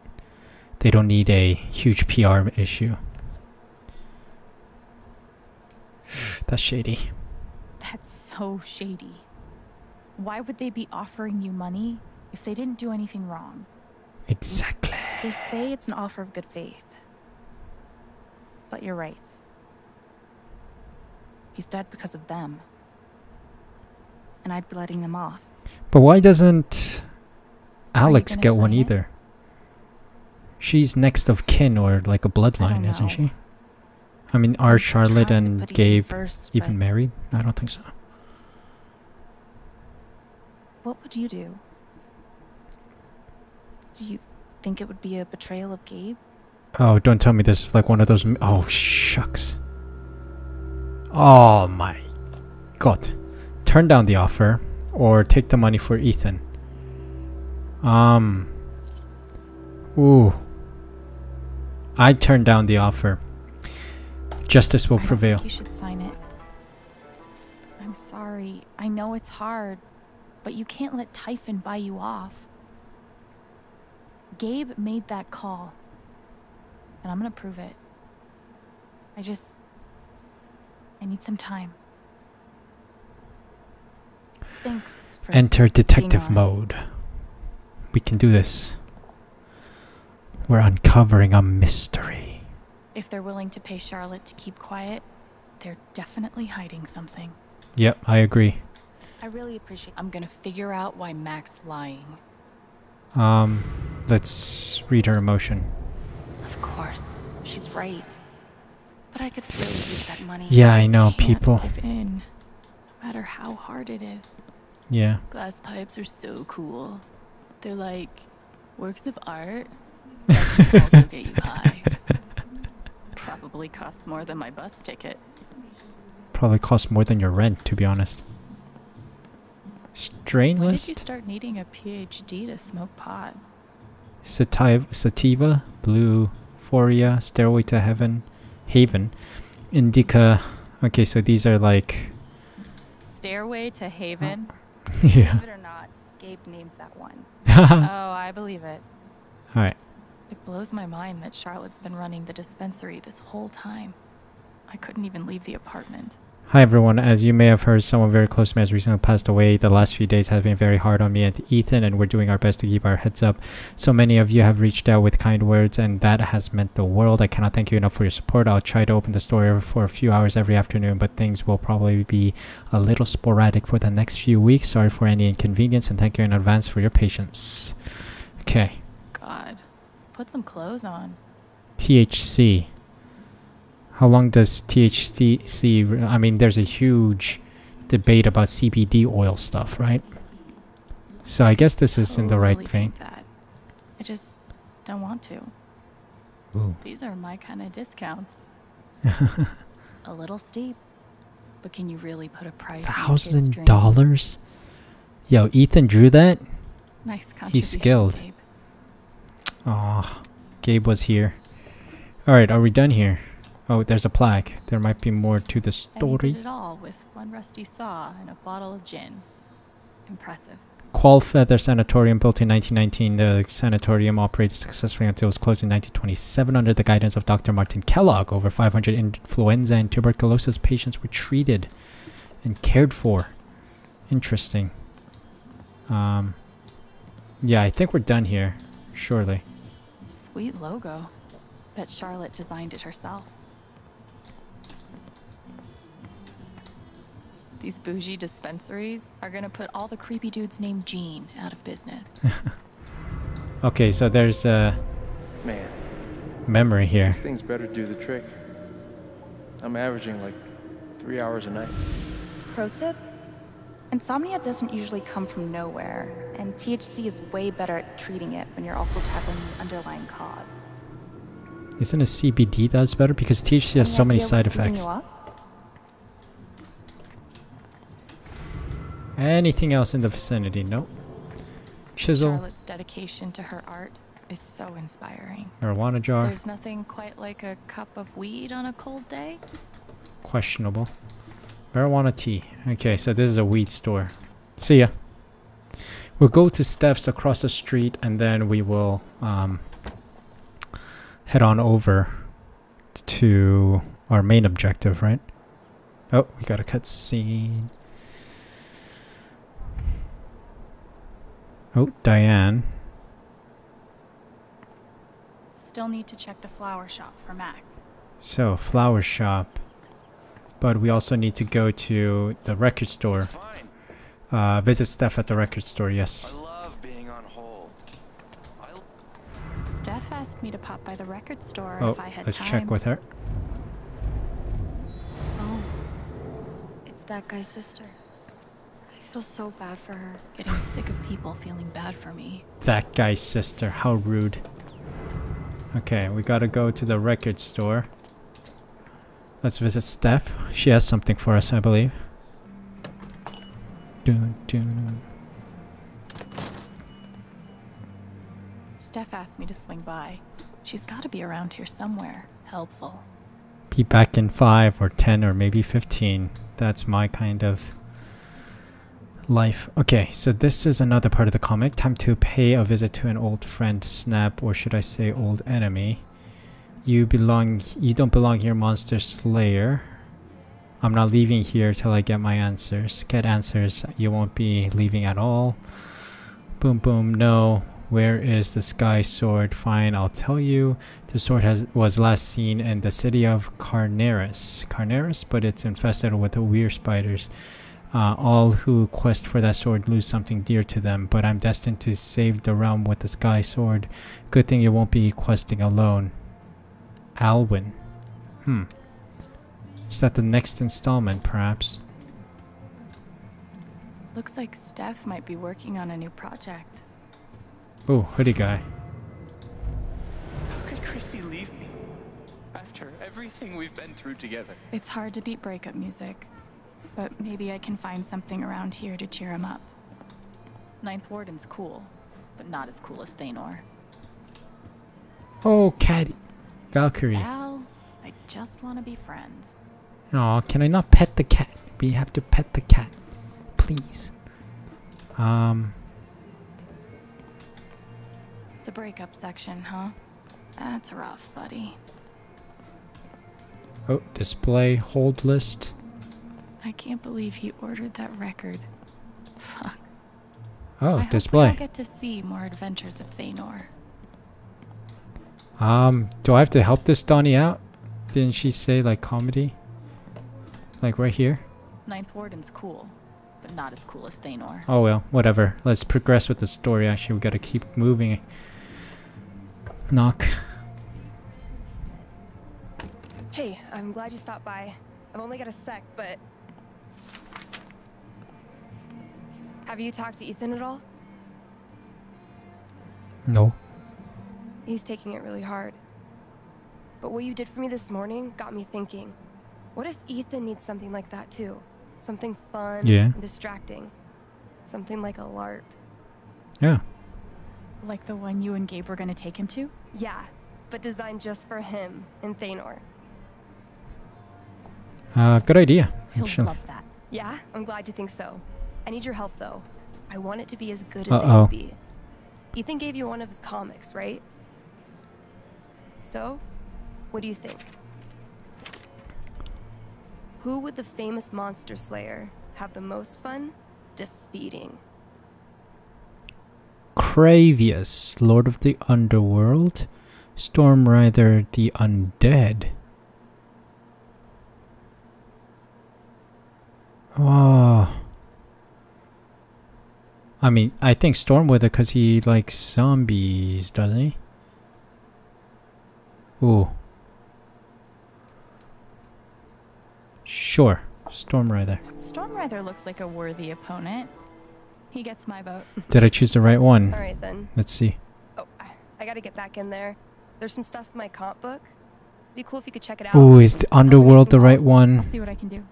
They don't need a huge PR issue. That's shady. That's so shady. Why would they be offering you money if they didn't do anything wrong? Exactly. They say it's an offer of good faith. But you're right. He's dead because of them. And I'd be letting them off. But why doesn't Alex get one it? either? She's next of kin or like a bloodline, isn't she? I mean, are Charlotte and Gabe first, even married? I don't think so. What would you do? Do you think it would be a betrayal of Gabe? Oh, don't tell me this is like one of those. m- Oh, shucks. Oh my god. Turn down the offer or take the money for Ethan. Um. Ooh. I'd turn down the offer. Justice will I prevail. you should sign it. I'm sorry. I know it's hard, but you can't let Typhon buy you off. Gabe made that call, and I'm gonna prove it. I just. I need some time. Thanks for Enter detective mode. We can do this. We're uncovering a mystery. If they're willing to pay Charlotte to keep quiet, they're definitely hiding something. Yep, I agree. I really appreciate I'm gonna figure out why Mac's lying. Um, let's read her emotion. Of course. She's right. But I could really use that money. Yeah, I know, people. Give in, no matter how hard it is. Yeah. Glass pipes are so cool. They're like works of art also get you high. Probably cost more than my bus ticket. Probably cost more than your rent, to be honest. Strain When did you start needing a PhD to smoke pot? Sativa, sativa, blue, Foria, Stairway to Heaven, Haven, Indica. Okay, so these are like, Stairway to Haven. yeah. Believe it or not, Gabe named that one. oh, I believe it. All right. It blows my mind that Charlotte's been running the dispensary this whole time. I couldn't even leave the apartment. Hi everyone, as you may have heard, someone very close to me has recently passed away. The last few days have been very hard on me and Ethan, and we're doing our best to keep our heads up. So many of you have reached out with kind words, and that has meant the world. I cannot thank you enough for your support. I'll try to open the store for a few hours every afternoon, but things will probably be a little sporadic for the next few weeks. Sorry for any inconvenience, and thank you in advance for your patience. Okay, God, put some clothes on. THC. How long does THC? I mean, there's a huge debate about CBD oil stuff, right? So I guess this is in the right Totally vein. that. I just don't want to. Ooh. These are my kind of discounts. A little steep. But can you really put a price on a kid's Thousand dollars? Yo, Ethan drew that. Nice contribution, He's skilled. Gabe. Aw, Gabe was here. All right, are we done here? Oh, there's a plaque. There might be more to the And story. did it all with one rusty saw and a bottle of gin. Impressive. Qual Feather Sanatorium, built in 1919. The sanatorium operated successfully until it was closed in 1927 under the guidance of Dr. Martin Kellogg. Over 500 influenza and tuberculosis patients were treated and cared for. Interesting. Um, yeah, I think we're done here. Surely. Sweet logo. Bet Charlotte designed it herself. These bougie dispensaries are gonna put all the creepy dudes named Gene out of business. Okay, so there's a Man, memory here. these things better do the trick. I'm averaging like three hours a night. Pro tip? Insomnia doesn't usually come from nowhere, and THC is way better at treating it when you're also tackling the underlying cause. Isn't a CBD that's better? Because THC has Any so many side effects. you up? Anything else in the vicinity? Nope. Chisel, Charlotte's dedication to her art is so inspiring. marijuana jar, There's nothing quite like a cup of weed on a cold day. questionable. Marijuana tea. Okay, so this is a weed store. See ya. We'll go to Steph's across the street and then we will um, head on over to our main objective, right? Oh, we got a cutscene. Oh, Diane. Still need to check the flower shop for Mac. So, flower shop. But we also need to go to the record store. Uh, visit Steph at the record store, yes. Steph asked me to pop by the record store Oh, if I had let's time. check with her. Oh, it's that guy's sister. I feel so bad for her. Getting sick of people feeling bad for me. That guy's sister, how rude. Okay, we gotta go to the record store. Let's visit Steph. She has something for us, I believe. Dun, dun. Steph asked me to swing by. She's got to be around here somewhere. Helpful. Be back in 5 or 10 or maybe 15. That's my kind of life. Okay, so this is another part of the comic. Time to pay a visit to an old friend, Snap, or should I say old enemy. You belong you don't belong here, Monster Slayer. I'm not leaving here till I get my answers. Get answers. You won't be leaving at all. Boom boom no. Where is the sky sword? Fine, I'll tell you. The sword has was last seen in the city of Carneris. Carneris, but it's infested with the weird spiders. Uh, all who quest for that sword lose something dear to them, but I'm destined to save the realm with the sky sword. Good thing you won't be questing alone. Alwyn. Hmm. Is that the next installment, perhaps? Looks like Steph might be working on a new project. Oh, hoodie guy. How could Chrissy leave me? After everything we've been through together. It's hard to beat breakup music, but maybe I can find something around here to cheer him up. Ninth Warden's cool, but not as cool as Thanor. Oh, Caddy. Valkyrie. Al, I just want to be friends. Aw, can I not pet the cat? We have to pet the cat. Please. Um, The breakup section, huh? That's rough, buddy. oh, display, hold list. I can't believe he ordered that record. Fuck. Oh, I we display. all get to see more adventures of Thanor. Um, do I have to help this Donnie out? Didn't she say like comedy? Like right here? Ninth Warden's cool, but not as cool as Thanor. Oh well, whatever. Let's progress with the story. Actually, we gotta keep moving. Knock. Hey, I'm glad you stopped by. I've only got a sec, but. Have you talked to Ethan at all? No. He's taking it really hard. But what you did for me this morning got me thinking. What if Ethan needs something like that too? Something fun Yeah. and distracting. Something like a LARP. Yeah. Like the one you and Gabe were gonna take him to? Yeah, but designed just for him and Thanor. Uh, good idea. He'll Actually. love that. Yeah, I'm glad you think so. I need your help though. I want it to be as good as it Uh-oh. can be. Ethan gave you one of his comics, right? So, what do you think? Who would the famous monster slayer have the most fun defeating? Cravius, Lord of the Underworld. Storm Rider the Undead. Oh. I mean, I think Stormwither because he likes zombies, doesn't he? Ooh. Sure. Storm Rider. Storm Rider looks like a worthy opponent. He gets my vote. Did I choose the right one? Alright then. Let's see. Oh, I- I gotta get back in there. There's some stuff in my comp book. Be cool if you could check it out. Ooh, is the Underworld the right one? I'll see what I can do.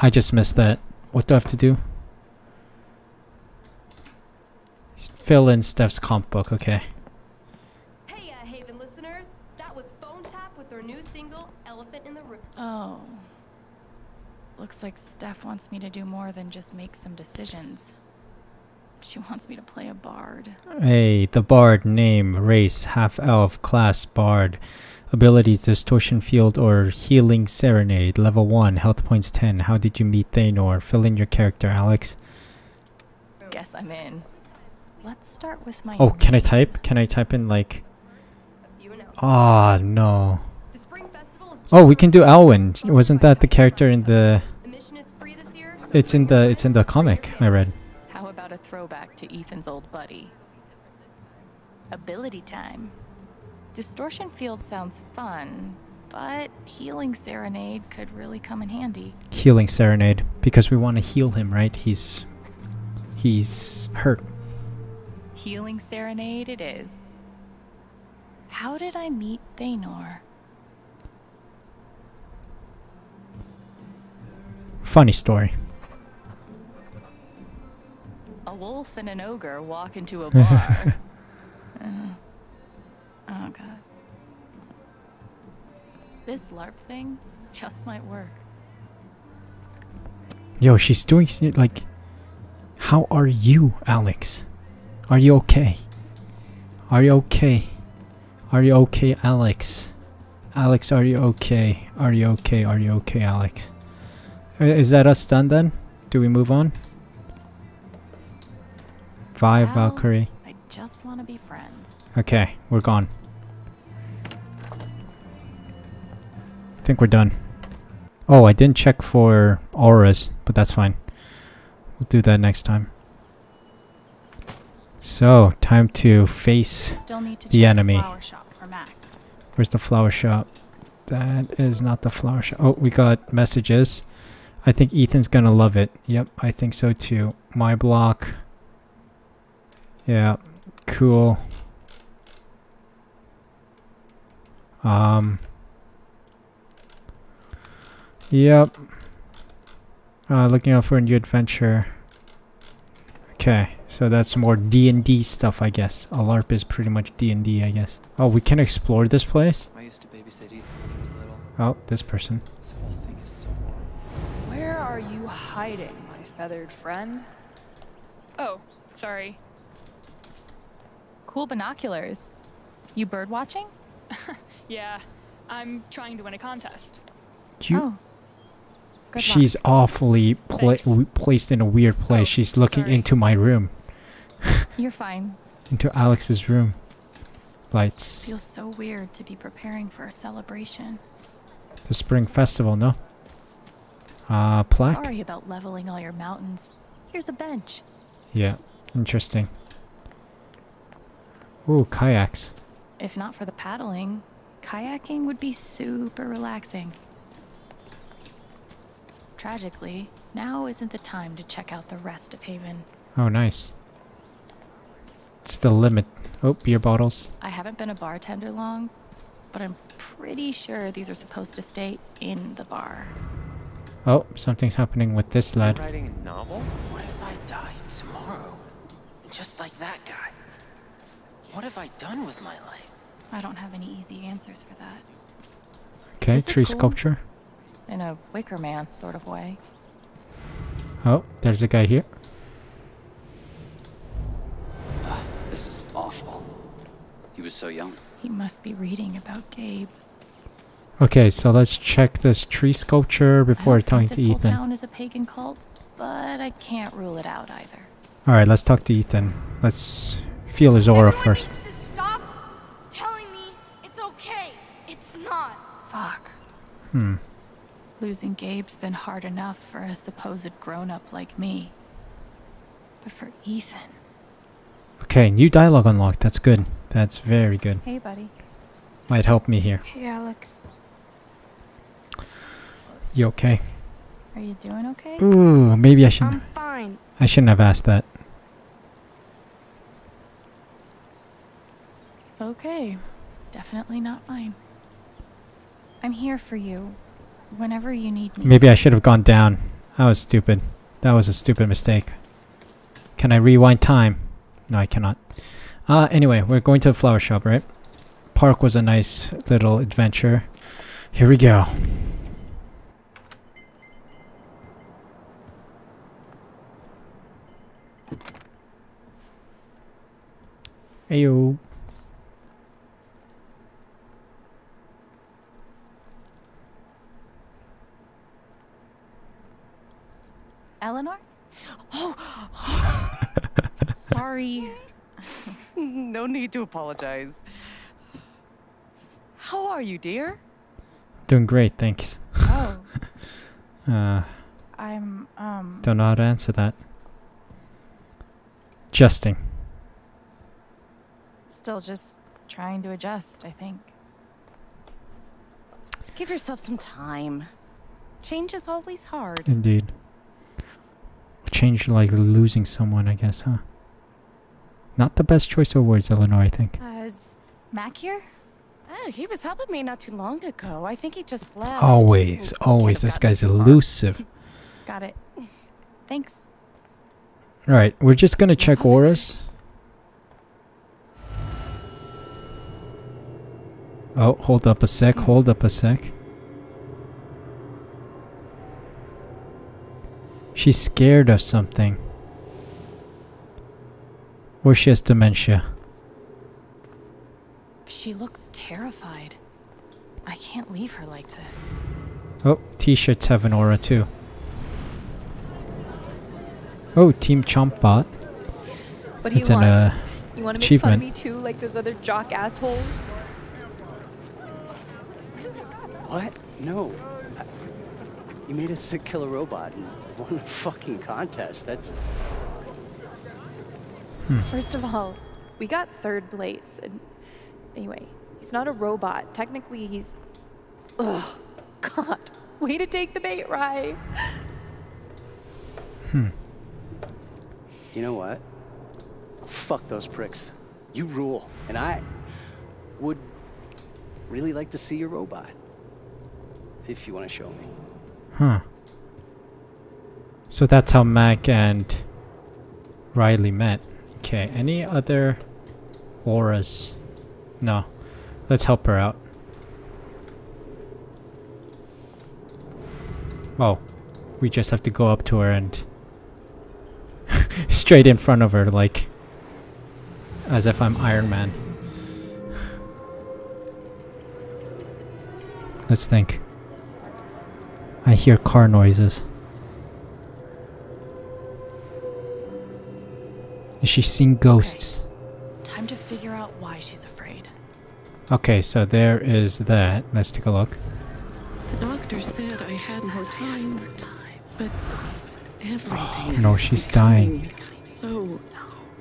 I just missed that. What do I have to do? Fill in Steph's comp book, okay. Hey, uh, Haven listeners, that was Phone Tap with their new single, Elephant in the Room. Oh. Looks like Steph wants me to do more than just make some decisions. She wants me to play a bard. Hey, the Bard name, race, half elf, class, Bard. Abilities, Distortion Field or Healing Serenade. Level 1, health points 10. How did you meet Thanor? Fill in your character, Alex. Guess I'm in. Let's start with my Oh, can I type? Can I type in like. Ah, no. Oh, we can do Alwyn. Wasn't that the character in the. It's in the it's in the comic I read. How about a throwback to Ethan's old buddy? Ability time. Distortion Field sounds fun, but Healing Serenade could really come in handy. Healing Serenade because we want to heal him, right? He's he's hurt. Healing Serenade it is. How did I meet Thanor? Funny story. A wolf and an ogre walk into a bar. Uh, oh god. This LARP thing just might work. Yo, she's doing like How are you, Alex? Are you okay? Are you okay? Are you okay, Alex? Alex, are you okay? Are you okay? Are you okay, Alex? Uh, Is that us done then? Do we move on? Vi Well, Valkyrie. I just want to be friends. Okay, we're gone. I think we're done. Oh, I didn't check for auras, but that's fine. We'll do that next time. So, time to face to the enemy. flower shop for Mac. Where's the flower shop? That is not the flower shop. Oh, we got messages. I think Ethan's gonna love it. Yep, I think so too. My block. Yeah, cool. Um. Yep. Uh, looking out for a new adventure. Okay, so that's more D and D stuff, I guess. A LARP is pretty much D and D, I guess. Oh, we can explore this place. I used to babysit Ethan when he was little. Oh, this person. This whole thing is so Where are you hiding, my feathered friend? Oh, sorry. Cool binoculars. You bird watching? Yeah, I'm trying to win a contest. You, Oh. Good she's awfully pla- Thanks. w- placed in a weird place. Oh, she's looking into my room, You're fine. into Alex's room. Lights. It Feels so weird to be preparing for a celebration. The spring festival, no? Uh, plaque? Sorry about leveling all your mountains. Here's a bench. Yeah, interesting. Ooh, kayaks. If not for the paddling, kayaking would be super relaxing. Tragically, now isn't the time to check out the rest of Haven. Oh, nice. It's the limit. Oh, beer bottles. I haven't been a bartender long, but I'm pretty sure these are supposed to stay in the bar. Oh, something's happening with this lad. Writing a novel? What if I die tomorrow? Just like that guy. What have I done with my life? I don't have any easy answers for that. Okay, This tree cool. sculpture. In a Wicker Man sort of way. Oh, there's a guy here. He was so young. He must be reading about Gabe. Okay, so let's check this tree sculpture before I talking think to this Ethan. whole town is a pagan cult, but I can't rule it out either. Alright, let's talk to Ethan. Let's feel his aura first. to stop telling me it's okay. It's not. Fuck. Hmm. Losing Gabe's been hard enough for a supposed grown-up like me. But for Ethan. Okay, new dialogue unlocked. That's good. That's very good. Hey, buddy. Might help me here. Hey, Alex. You okay? Are you doing okay? Ooh, maybe I shouldn't. I'm fine. I shouldn't have asked that. Okay. Definitely not fine. I'm here for you. Whenever you need me. Maybe I should have gone down. That was stupid. That was a stupid mistake. Can I rewind time? No, I cannot. Uh, anyway, we're going to the flower shop, right? Park was a nice little adventure. Here we go. Ayo. Eleanor? Oh. Sorry. no need to apologize. How are you, dear? Doing great, thanks. Oh. uh, I'm, um. don't know how to answer that. Justing. Still just trying to adjust, I think. Give yourself some time. Change is always hard. Indeed. Change like losing someone, I guess, huh? Not the best choice of words, Eleanor, I think. Uh, is Mac here? Oh, he was helping me not too long ago. I think he just left. Always, always, this guy's elusive. Got it. Thanks. Alright, we're just gonna check auras. Oh, hold up a sec, hold up a sec. She's scared of something. Or she has dementia. She looks terrified. I can't leave her like this. Oh, t-shirts have an aura too. Oh, Team Chompbot. What do you That's an want? uh, you want to make fun of achievement. me too, like those other jock assholes? What? No. I- you made a sick killer robot and won a fucking contest. That's. First of all, we got third place, and anyway, he's not a robot. Technically, he's. Ugh, God, way to take the bait, Rye. Hmm. You know what? Fuck those pricks. You rule. And I would really like to see your robot. If you want to show me. Huh. So that's how Mac and Riley met. Okay, any other auras? No. Let's help her out. Oh. We just have to go up to her and straight in front of her like as if I'm Iron Man. Let's think. I hear car noises. Is she seeing ghosts? Time to figure out why she's afraid. Okay, so there is that. Let's take a look. The doctor said I had more time, but everything. no, she's dying. So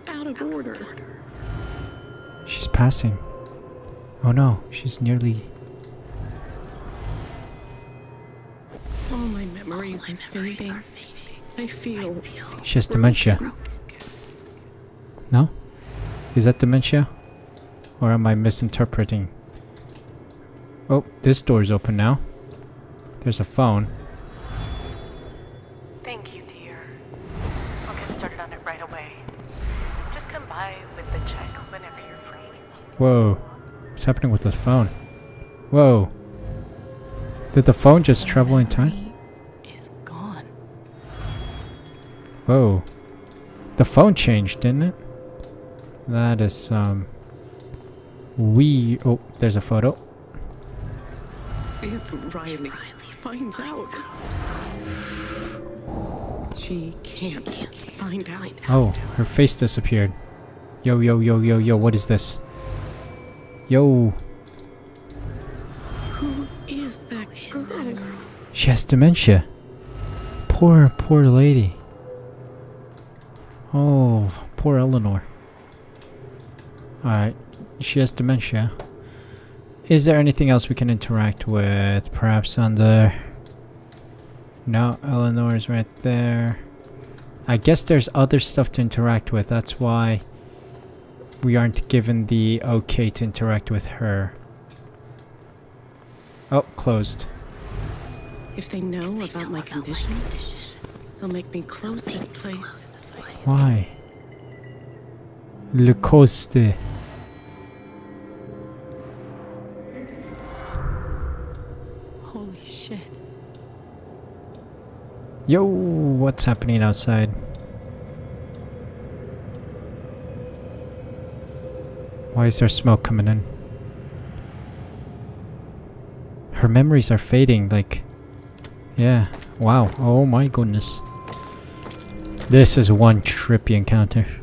out of order. She's passing. Oh no, she's nearly. All my memories are fading. fading I feel. She has dementia. No? Is that dementia? Or am I misinterpreting? Oh, this door's open now. There's a phone. Thank you, dear. I'll get started on it right away. Just come by with the check whenever you're free. Whoa. What's happening with the phone? Whoa. Did the phone just travel in time? Is gone. Whoa. The phone changed, didn't it? That is, um... We oh, there's a photo. If Riley finds out, she can't find out. Oh, her face disappeared. Yo, yo, yo, yo, yo, what is this? Yo, Who is that girl? she has dementia. Poor, poor lady. Oh, poor Eleanor. Alright, she has dementia. Is there anything else we can interact with? Perhaps under... No, Eleanor is right there. I guess there's other stuff to interact with. That's why we aren't given the okay to interact with her. Oh, closed. If they know about my condition, they'll make me close this place. Why? Le Coste. Holy shit. Yo, what's happening outside? Why is there smoke coming in? Her memories are fading, like... Yeah, wow, oh my goodness. This is one trippy encounter.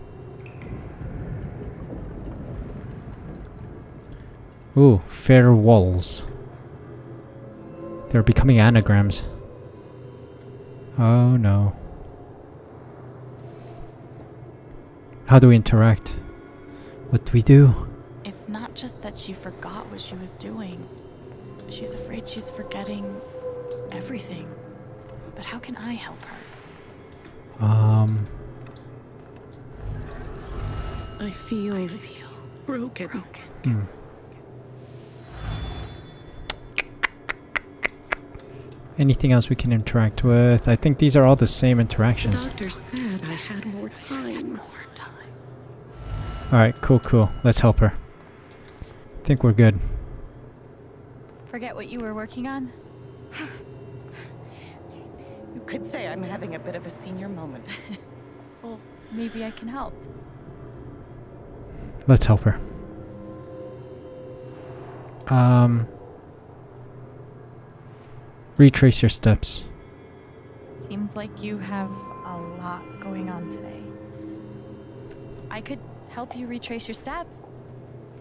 Ooh, fair walls. They're becoming anagrams. Oh no. How do we interact? What do we do? It's not just that she forgot what she was doing. She's afraid she's forgetting everything. But how can I help her? Um, I feel, I feel broken. hmm. Anything else we can interact with? I think these are all the same The interactions. doctor said I had more time. Alright, cool, cool. Let's help her. I think we're good. Forget what you were working on? You could say I'm having a bit of a senior moment. Well, maybe I can help. Let's help her. Um, retrace your steps. Seems like you have a lot going on today. I could help you retrace your steps.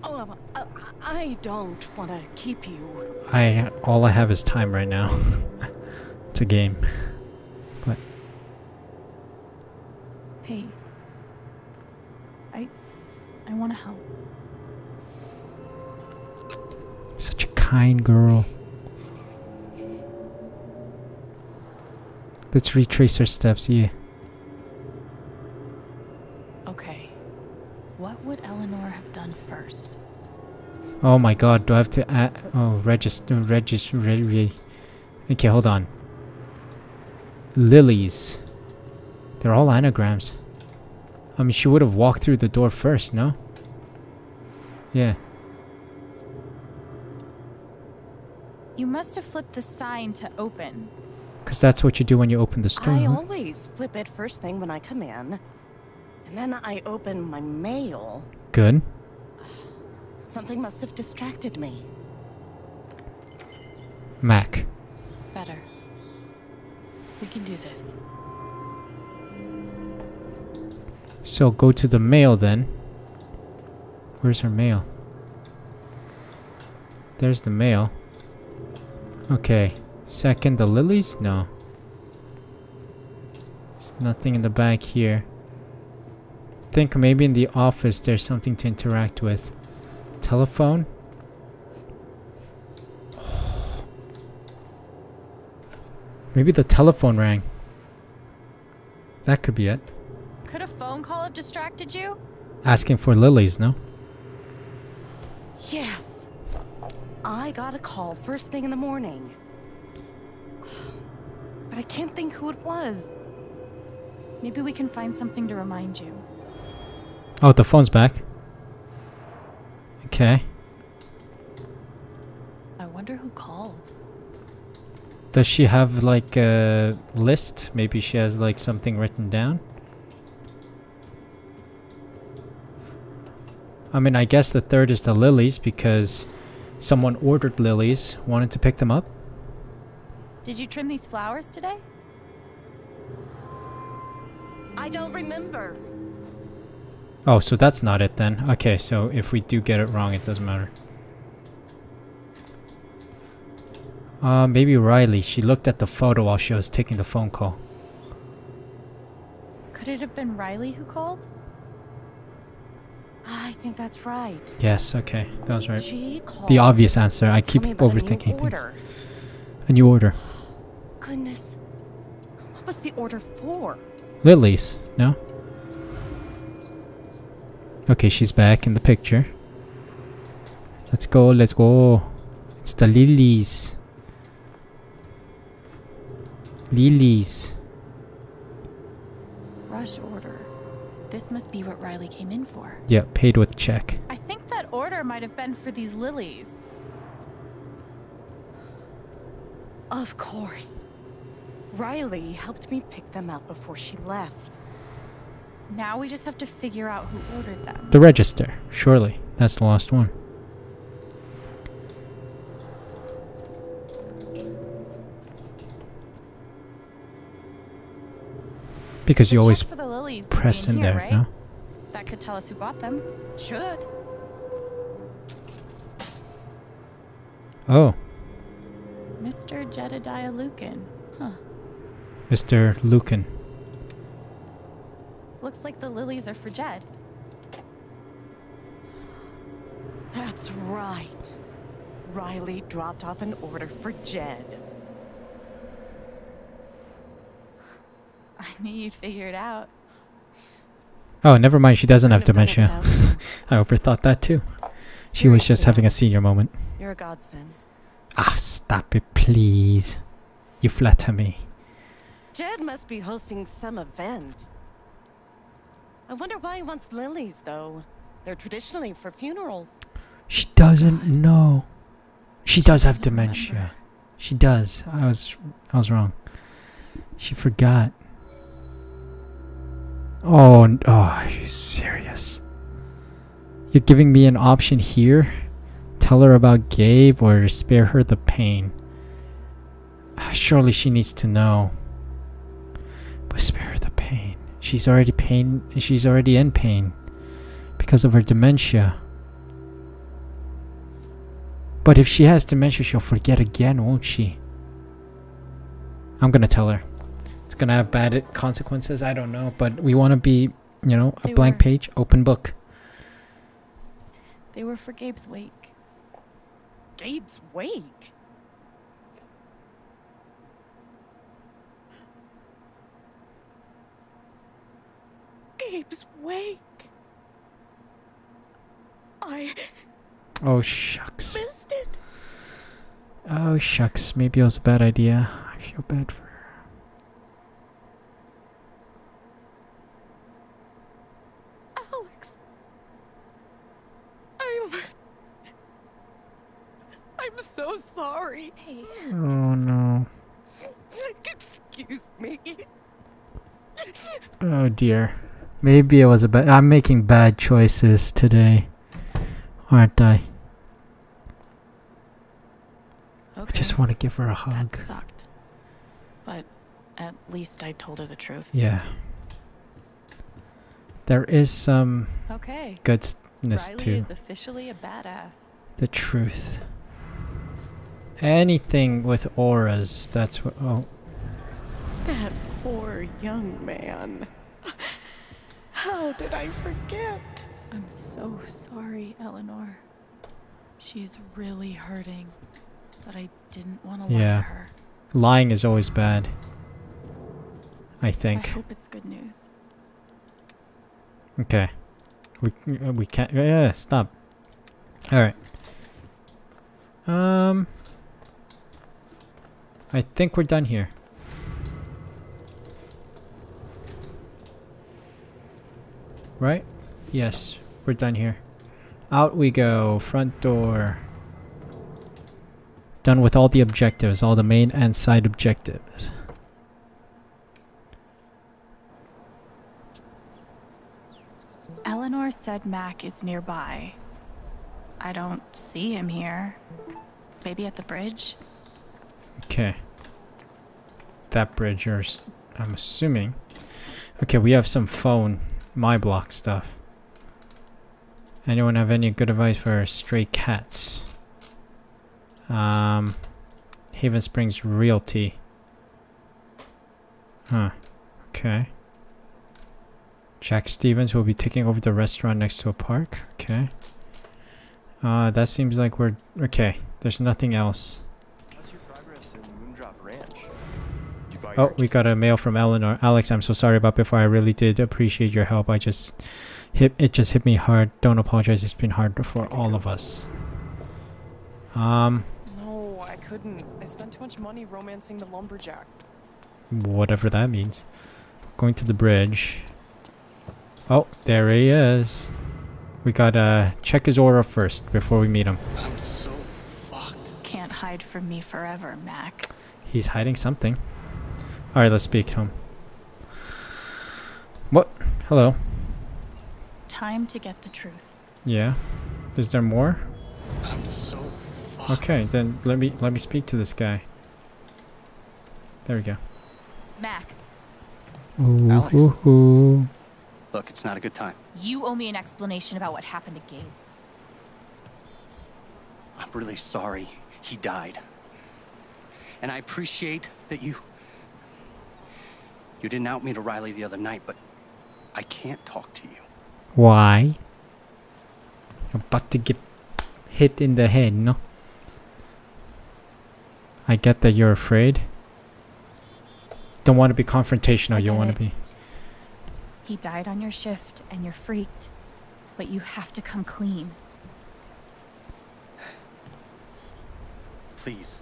Oh, uh, I don't want to keep you. I all I have is time right now. it's a game. But Hey. I I want to help. such a kind girl. Let's retrace our steps, yeah. Okay. What would Eleanor have done first? Oh my god, do I have to add oh register register re, re. Okay, hold on. Lilies. They're all anagrams. I mean she would have walked through the door first, no? Yeah. You must have flipped the sign to open. Cause that's what you do when you open the store. I huh? always flip it first thing when I come in. And then I open my mail. Good. Something must have distracted me. Mac. Better. We can do this. So go to the mail then. Where's her mail? There's the mail. Okay. Second, the lilies? No. There's nothing in the back here. Think maybe in the office there's something to interact with. Telephone? Maybe the telephone rang. That could be it. Could a phone call have distracted you? Asking for lilies, no? Yes. I got a call first thing in the morning. But I can't think who it was. Maybe we can find something to remind you. Oh, the phone's back. Okay. I wonder who called. Does she have like a list? Maybe she has like something written down. I mean, I guess the third is the lilies because someone ordered lilies, wanted to pick them up. Did you trim these flowers today? I don't remember. Oh, so that's not it then. Okay, so if we do get it wrong, it doesn't matter. Uh, maybe Riley. She looked at the photo while she was taking the phone call. Could it have been Riley who called? I think that's right. Yes, okay. That was right. She called The obvious answer. I keep tell me about a new overthinking things. A new order. Goodness. What was the order for? Lilies, no? Okay, she's back in the picture. Let's go, let's go. It's the lilies. Lilies. Rush order. This must be what Riley came in for. Yeah, paid with check. I think that order might have been for these lilies. Of course. Riley helped me pick them out before she left. Now we just have to figure out who ordered them. The register, surely. That's the last one. Because you always check for the lilies would be press in, here, there, right? no? That could tell us who bought them. Should. Oh, Mr. Jedediah Lucan. Huh. Mr. Lucan. Looks like the lilies are for Jed. That's right. Riley dropped off an order for Jed. I knew you'd figure it out. Oh, never mind. She doesn't have have dementia. I overthought that too. She was just having a senior moment. You're a godsend. Ah, stop it, please. You flatter me. Jed must be hosting some event. I wonder why he wants lilies, though. They're traditionally for funerals. She doesn't know. She does have dementia. She does. I was I was wrong. She forgot. Oh, oh, are you serious? You're giving me an option here? Tell her about Gabe or spare her the pain. Ah, Surely she needs to know. But spare her the pain. She's already pain she's already in pain because of her dementia. But if she has dementia, she'll forget again, won't she? I'm gonna tell her. It's gonna have bad consequences, I don't know, but we want to be, you know, a They blank were. page, open book. They were for Gabe's wake. Gabe's wake. Gabe's wake. I Oh, shucks. missed it. Oh, shucks. Maybe it was a bad idea. I feel bad for her. Alex. I'm. I'm so sorry. Hey. Oh, no. Excuse me. Oh, dear. Maybe it was a bad. I'm making bad choices today. Aren't I? I just want to give her a hug. That sucked. But at least I told her the truth. Yeah. There is some Okay. goodness Riley to is officially a badass. the truth. Anything with auras, that's what. Oh, That poor young man. How did I forget? I'm so sorry, Eleanor. She's really hurting, but I didn't want to lie yeah. to her. Lying is always bad. I think. I think. hope it's good news. Okay. We we can't. Yeah, stop. All right. Um. I think we're done here. Right? Yes, we're done here. Out we go. Front door. Done with all the objectives, all the main and side objectives. Eleanor said Mac is nearby. I don't see him here. Maybe at the bridge? Okay. That bridge, I'm assuming. Okay, we have some phone, my block stuff. Anyone have any good advice for stray cats? Um, Haven Springs Realty. Huh. Okay. Jack Stevens will be taking over the restaurant next to a park. Okay. Uh, that seems like we're okay. There's nothing else. Oh, your we got a mail from Eleanor. Alex, I'm so sorry about before. I really did appreciate your help. I just hit it just hit me hard. Don't apologize. It's been hard for all of us. Um, No, I couldn't. I spent too much money romancing the lumberjack. whatever that means. Going to the bridge. Oh, there he is. We gotta check his aura first before we meet him. I'm so fucked. Can't hide from me forever, Mac. He's hiding something. Alright, let's speak to him. What? Hello. Time to get the truth. Yeah. Is there more? I'm so fucked. Okay, then let me let me speak to this guy. There we go. Mac, Ooh, Alex. ooh, ooh. Look, it's not a good time. You owe me an explanation about what happened to Gabe. I'm really sorry he died. And I appreciate that you. You didn't out me to Riley the other night, but I can't talk to you. Why? You're about to get hit in the head, no? I get that you're afraid. Don't want to be confrontational. You get want to be. He died on your shift and you're freaked. But you have to come clean. Please.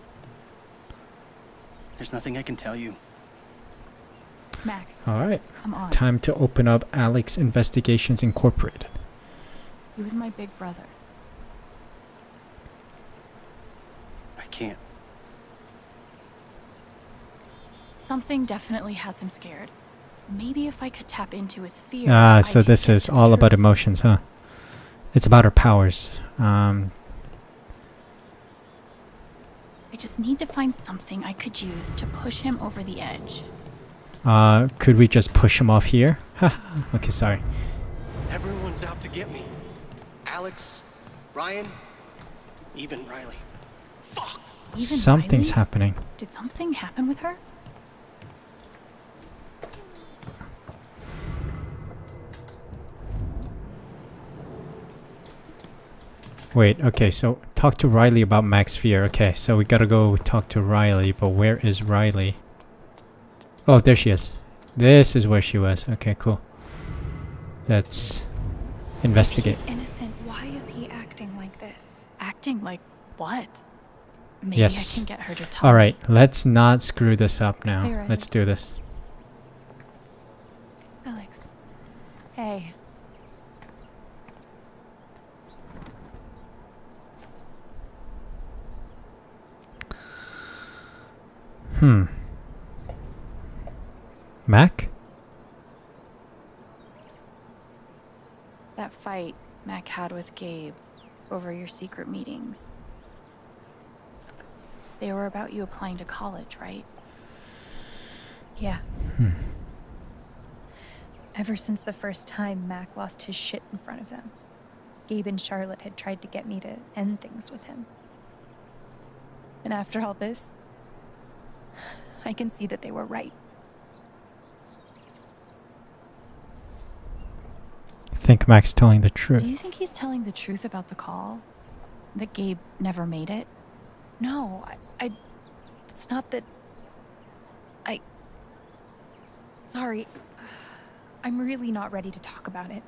There's nothing I can tell you. Mac, All right. come on. Time to open up Alex Investigations Incorporated. He was my big brother. I can't. Something definitely has him scared. Maybe if I could tap into his fear. Ah, I so could this is to the all about emotions, huh? It's about her powers. Um, I just need to find something I could use to push him over the edge. Uh, could we just push him off here? okay, sorry. Everyone's out to get me. Alex, Ryan, even Riley. Even Something's Riley? happening. Did something happen with her? Wait, okay, so talk to Riley about Mac's Fear. Okay, so we gotta go talk to Riley, but where is Riley? Oh, there she is. This is where she was. Okay, cool. Let's investigate. He's innocent. Why is he acting like this? Acting like what? Maybe yes. I can get her to talk. All right, let's not screw this up now. Hey, Let's do this. Alex. Hey. Hmm. Mac? That fight Mac had with Gabe over your secret meetings. They were about you applying to college, right? Yeah. Hmm. Ever since the first time Mac lost his shit in front of them, Gabe and Charlotte had tried to get me to end things with him. And after all this, I can see that they were right. Think Mac's telling the truth. Do you think he's telling the truth about the call? That Gabe never made it? No, I, I. It's not that. I. Sorry. I'm really not ready to talk about it.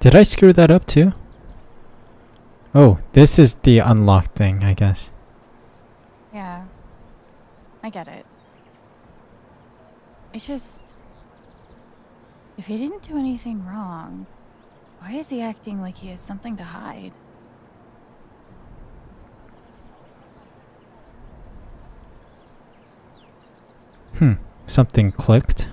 Did I screw that up too? Oh, this is the unlocked thing, I guess. Yeah. I get it. It's just. If he didn't do anything wrong, why is he acting like he has something to hide? Hmm. Something clicked.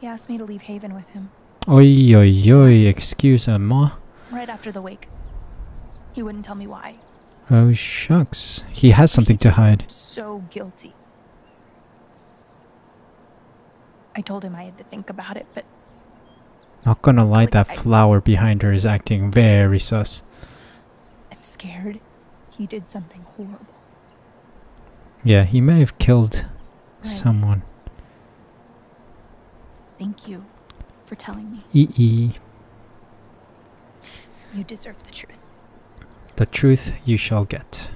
He asked me to leave Haven with him. Oi, oi, oi, excuse moi. Right after the wake. He wouldn't tell me why. Oh, shucks. He has something to hide. So guilty. I told him I had to think about it, but Not gonna lie, that I- flower behind her is acting very sus. I'm scared he did something horrible. Yeah, he may have killed someone. Thank you for telling me. EE. You deserve the truth. The truth you shall get.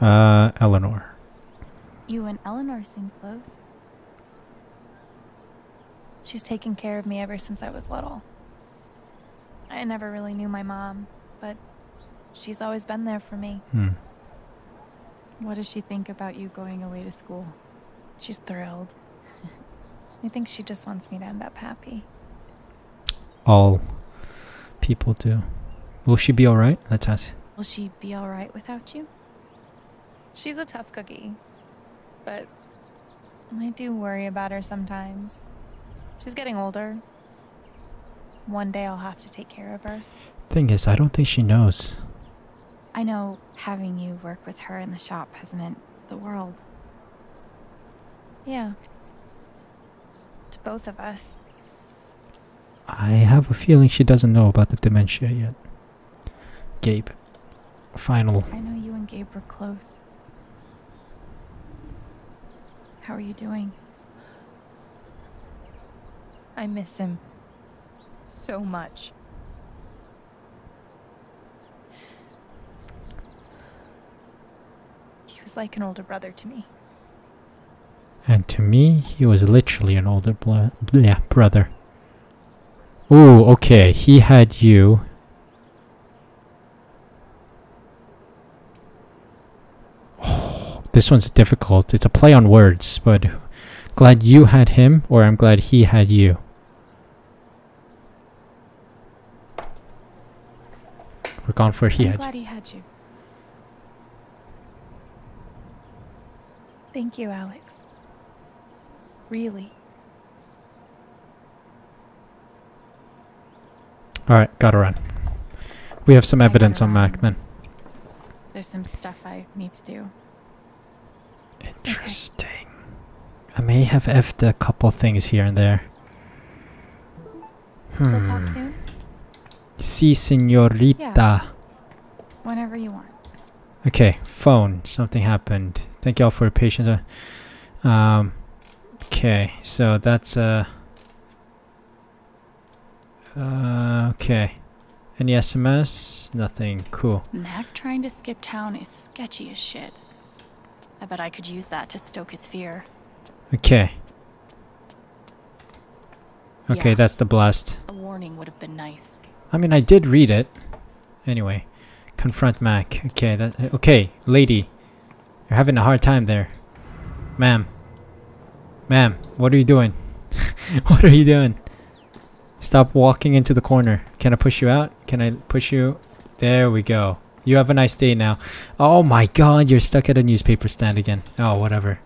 Uh, Eleanor. You and Eleanor seem close. She's taken care of me ever since I was little. I never really knew my mom, but she's always been there for me. Hmm. What does she think about you going away to school? She's thrilled. I think she just wants me to end up happy. All people do. Will she be alright? Let's ask. Will she be alright without you? She's a tough cookie, but I do worry about her sometimes. She's getting older. One day I'll have to take care of her. Thing is, I don't think she knows. I know having you work with her in the shop has meant the world. Yeah. To both of us. I have a feeling she doesn't know about the dementia yet. Gabe. Final. I know you and Gabe were close. How are you doing? I miss him so much. He was like an older brother to me. And to me, he was literally an older blo- yeah, brother. Ooh, okay. He had you. Oh, this one's difficult. It's a play on words, but glad you had him, or I'm glad he had you. We're gone for he I'm had you. glad he had you. Thank you, Alex. Really. Alright, gotta run. We have some evidence on Mac then. There's some stuff I need to do. Interesting. I may have effed a couple things here and there. We'll talk Hmm. soon. Si, senorita. Whenever you want. Okay, phone. Something happened. Thank y'all for your patience. Uh, Um, okay, so that's uh, uh, okay. Any SMS? Nothing. Cool. Mac trying to skip town is sketchy as shit. I bet I could use that to stoke his fear. Okay. Okay, Yeah. that's the blast. A warning would have been nice. I mean, I did read it. Anyway, confront Mac. Okay, that okay, lady. You're having a hard time there. Ma'am. Ma'am, what are you doing? what are you doing? Stop walking into the corner. Can I push you out? Can I push you? There we go. You have a nice day now. Oh my god, you're stuck at a newspaper stand again. Oh, whatever.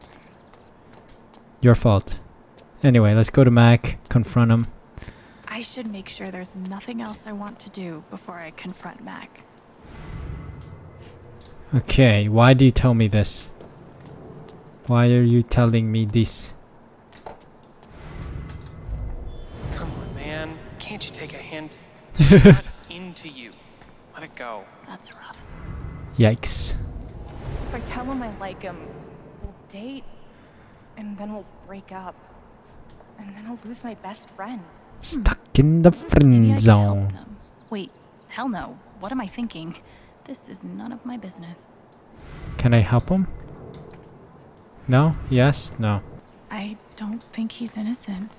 Your fault. Anyway, let's go to Mac, confront him. I should make sure there's nothing else I want to do before I confront Mac. Okay, why do you tell me this? Why are you telling me this? Come on, man. Can't you take a hint? It's not into you. Let it go. Yikes. If I tell him I like him, we'll date, and then we'll break up. And then I'll lose my best friend. Stuck in the friend zone. Wait, hell no. What am I thinking? This is none of my business. Can I help him? No? Yes? No. I don't think he's innocent.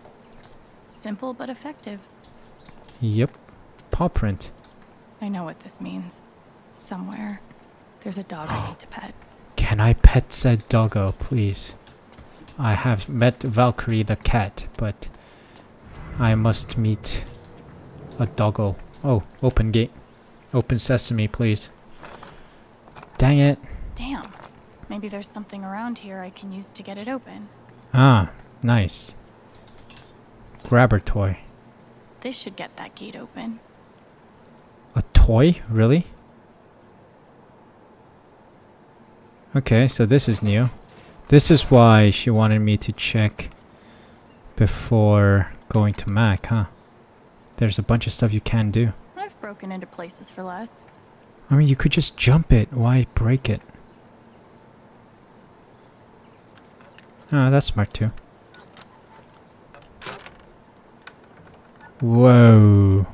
Simple but effective. Yep. Paw print. I know what this means. Somewhere, there's a dog I need to pet. Can I pet said doggo, please? I have met Valkyrie the cat, but I must meet a doggo. Oh, open gate. Open sesame, please. Dang it. Damn. Maybe there's something around here I can use to get it open. Ah, nice. grabber toy. This should get that gate open. A toy? Really? Okay, so this is new. This is why she wanted me to check before going to Mac, huh? There's a bunch of stuff you can do. I've broken into places for less. I mean, you could just jump it. Why break it? Ah, that's smart too. Whoa.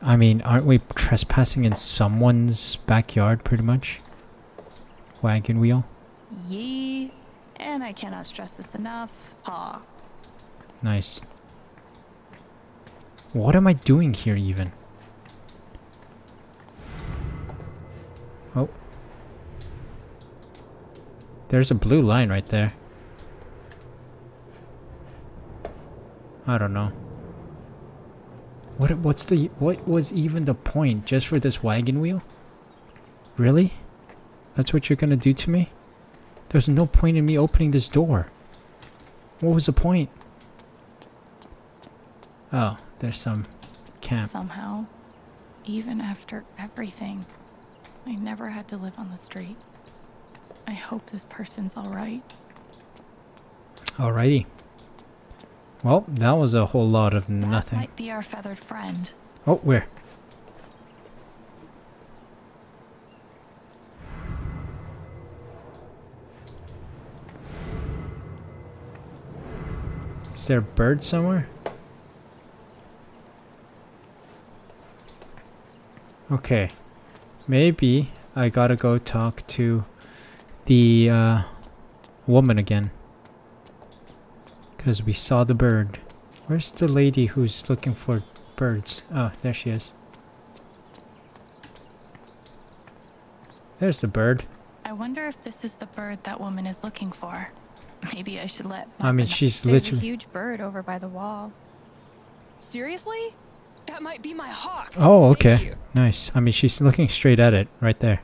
I mean, aren't we trespassing in someone's backyard pretty much? Wagon wheel? Yee. And I cannot stress this enough. Paw. Nice. What am I doing here even? Oh. There's a blue line right there. I don't know. What what's the what was even the point just for this wagon wheel? Really? That's what you're gonna do to me? There's no point in me opening this door. What was the point? Oh, there's some camp. Somehow, even after everything, I never had to live on the street. I hope this person's alright. Alrighty. Well, that was a whole lot of That nothing. might be our feathered friend. Oh, where? Is there a bird somewhere? Okay. Maybe I gotta go talk to the uh, woman again. Because we saw the bird. Where's the lady who's looking for birds? Oh, there she is. There's the bird. I wonder if this is the bird that woman is looking for. Maybe I should let. I mean, she's There's a literally. huge bird over by the wall. Seriously? That might be my hawk. Oh, okay. Nice. I mean, she's looking straight at it right there.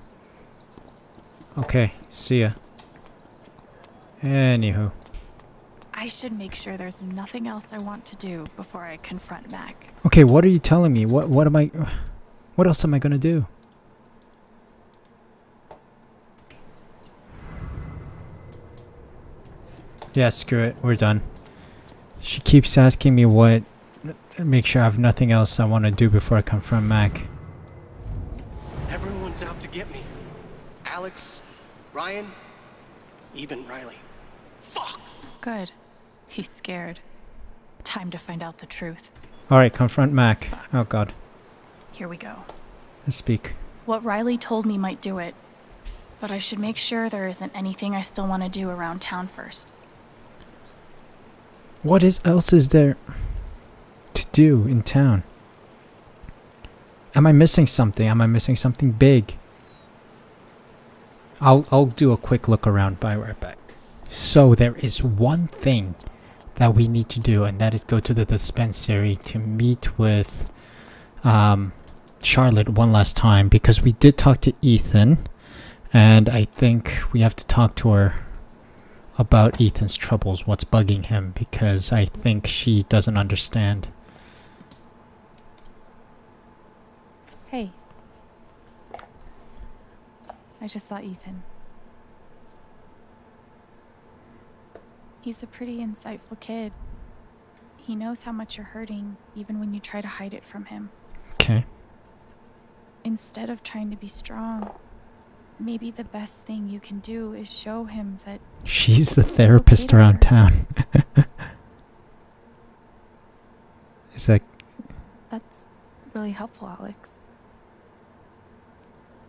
Okay, see ya. Anywho. I should make sure there's nothing else I want to do before I confront Mac. Okay, what are you telling me? What what am I What else am I going to do? Yeah, screw it. We're done. She keeps asking me what make sure I have nothing else I want to do before I confront Mac. Everyone's out to get me. Alex, Ryan, even Riley. Fuck! Good. He's scared. Time to find out the truth. All right, confront Mac. Oh god. Here we go. Let's speak. What Riley told me might do it, but I should make sure there isn't anything I still want to do around town first. What is else is there to do in town? Am I missing something? Am I missing something big? I'll I'll do a quick look around. Bye right back. So there is one thing that we need to do, and that is go to the dispensary to meet with um, Charlotte one last time because we did talk to Ethan, and I think we have to talk to her about Ethan's troubles, what's bugging him, because I think she doesn't understand. Hey. I just saw Ethan. He's a pretty insightful kid. He knows how much you're hurting, even when you try to hide it from him. Okay. Instead of trying to be strong, maybe the best thing you can do is show him that She's the therapist around town. is that that's really helpful, Alex.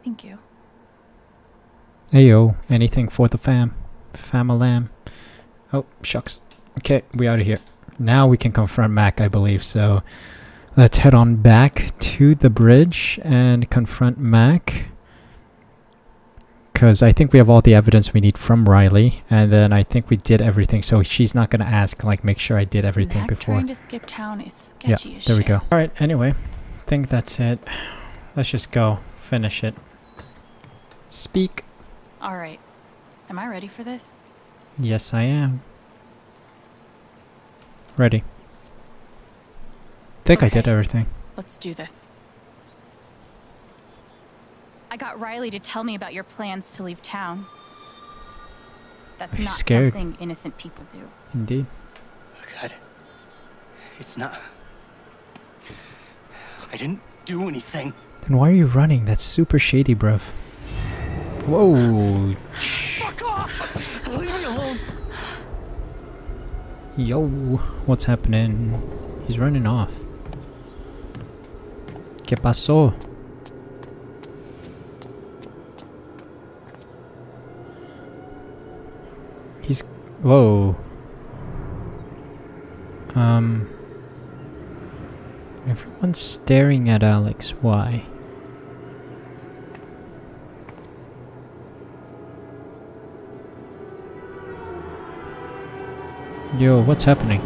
Thank you. Ayo, anything for the fam. Famalam. Oh, shucks. Okay, we out of here. Now we can confront Mac, I believe. So let's head on back to the bridge and confront Mac. Because I think we have all the evidence we need from Riley. And then I think we did everything. So she's not going to ask, like, make sure I did everything Mac before. trying to skip town is Yeah, there we go. Alright, anyway. think that's it. Let's just go. Finish it. Speak. All right. Am I ready for this? Yes, I am. Ready. think I did everything. Let's do this. I got Riley to tell me about your plans to leave town. That's Are not scared? something innocent people do. Indeed. God. It's not. I didn't do anything. Then why are you running? That's super shady, bruv. Whoa. Fuck off! Leave me alone. Yo. What's happening? He's running off. ¿Qué pasó? He's. Whoa. Um. Everyone's staring at Alex. Why? Yo, what's happening?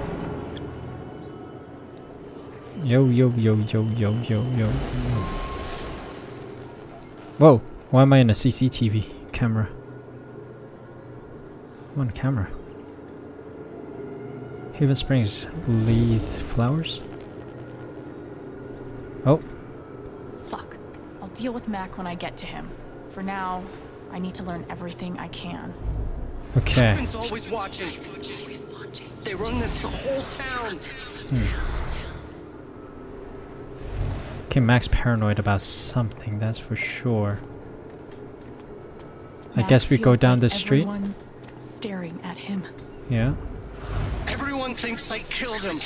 Yo, yo, yo, yo, yo, yo, yo. Whoa, why am I in a CCTV camera? I'm on camera. Haven Springs, Leith Flowers? Oh, Fuck. I'll deal with Mac when I get to him. For now, I need to learn everything I can. okay. Heaven's always watching. They run this whole town. Hmm. Okay, Mac's paranoid about something, that's for sure. I Mac guess we go down like the street. Staring at him. Yeah. Everyone thinks I killed him.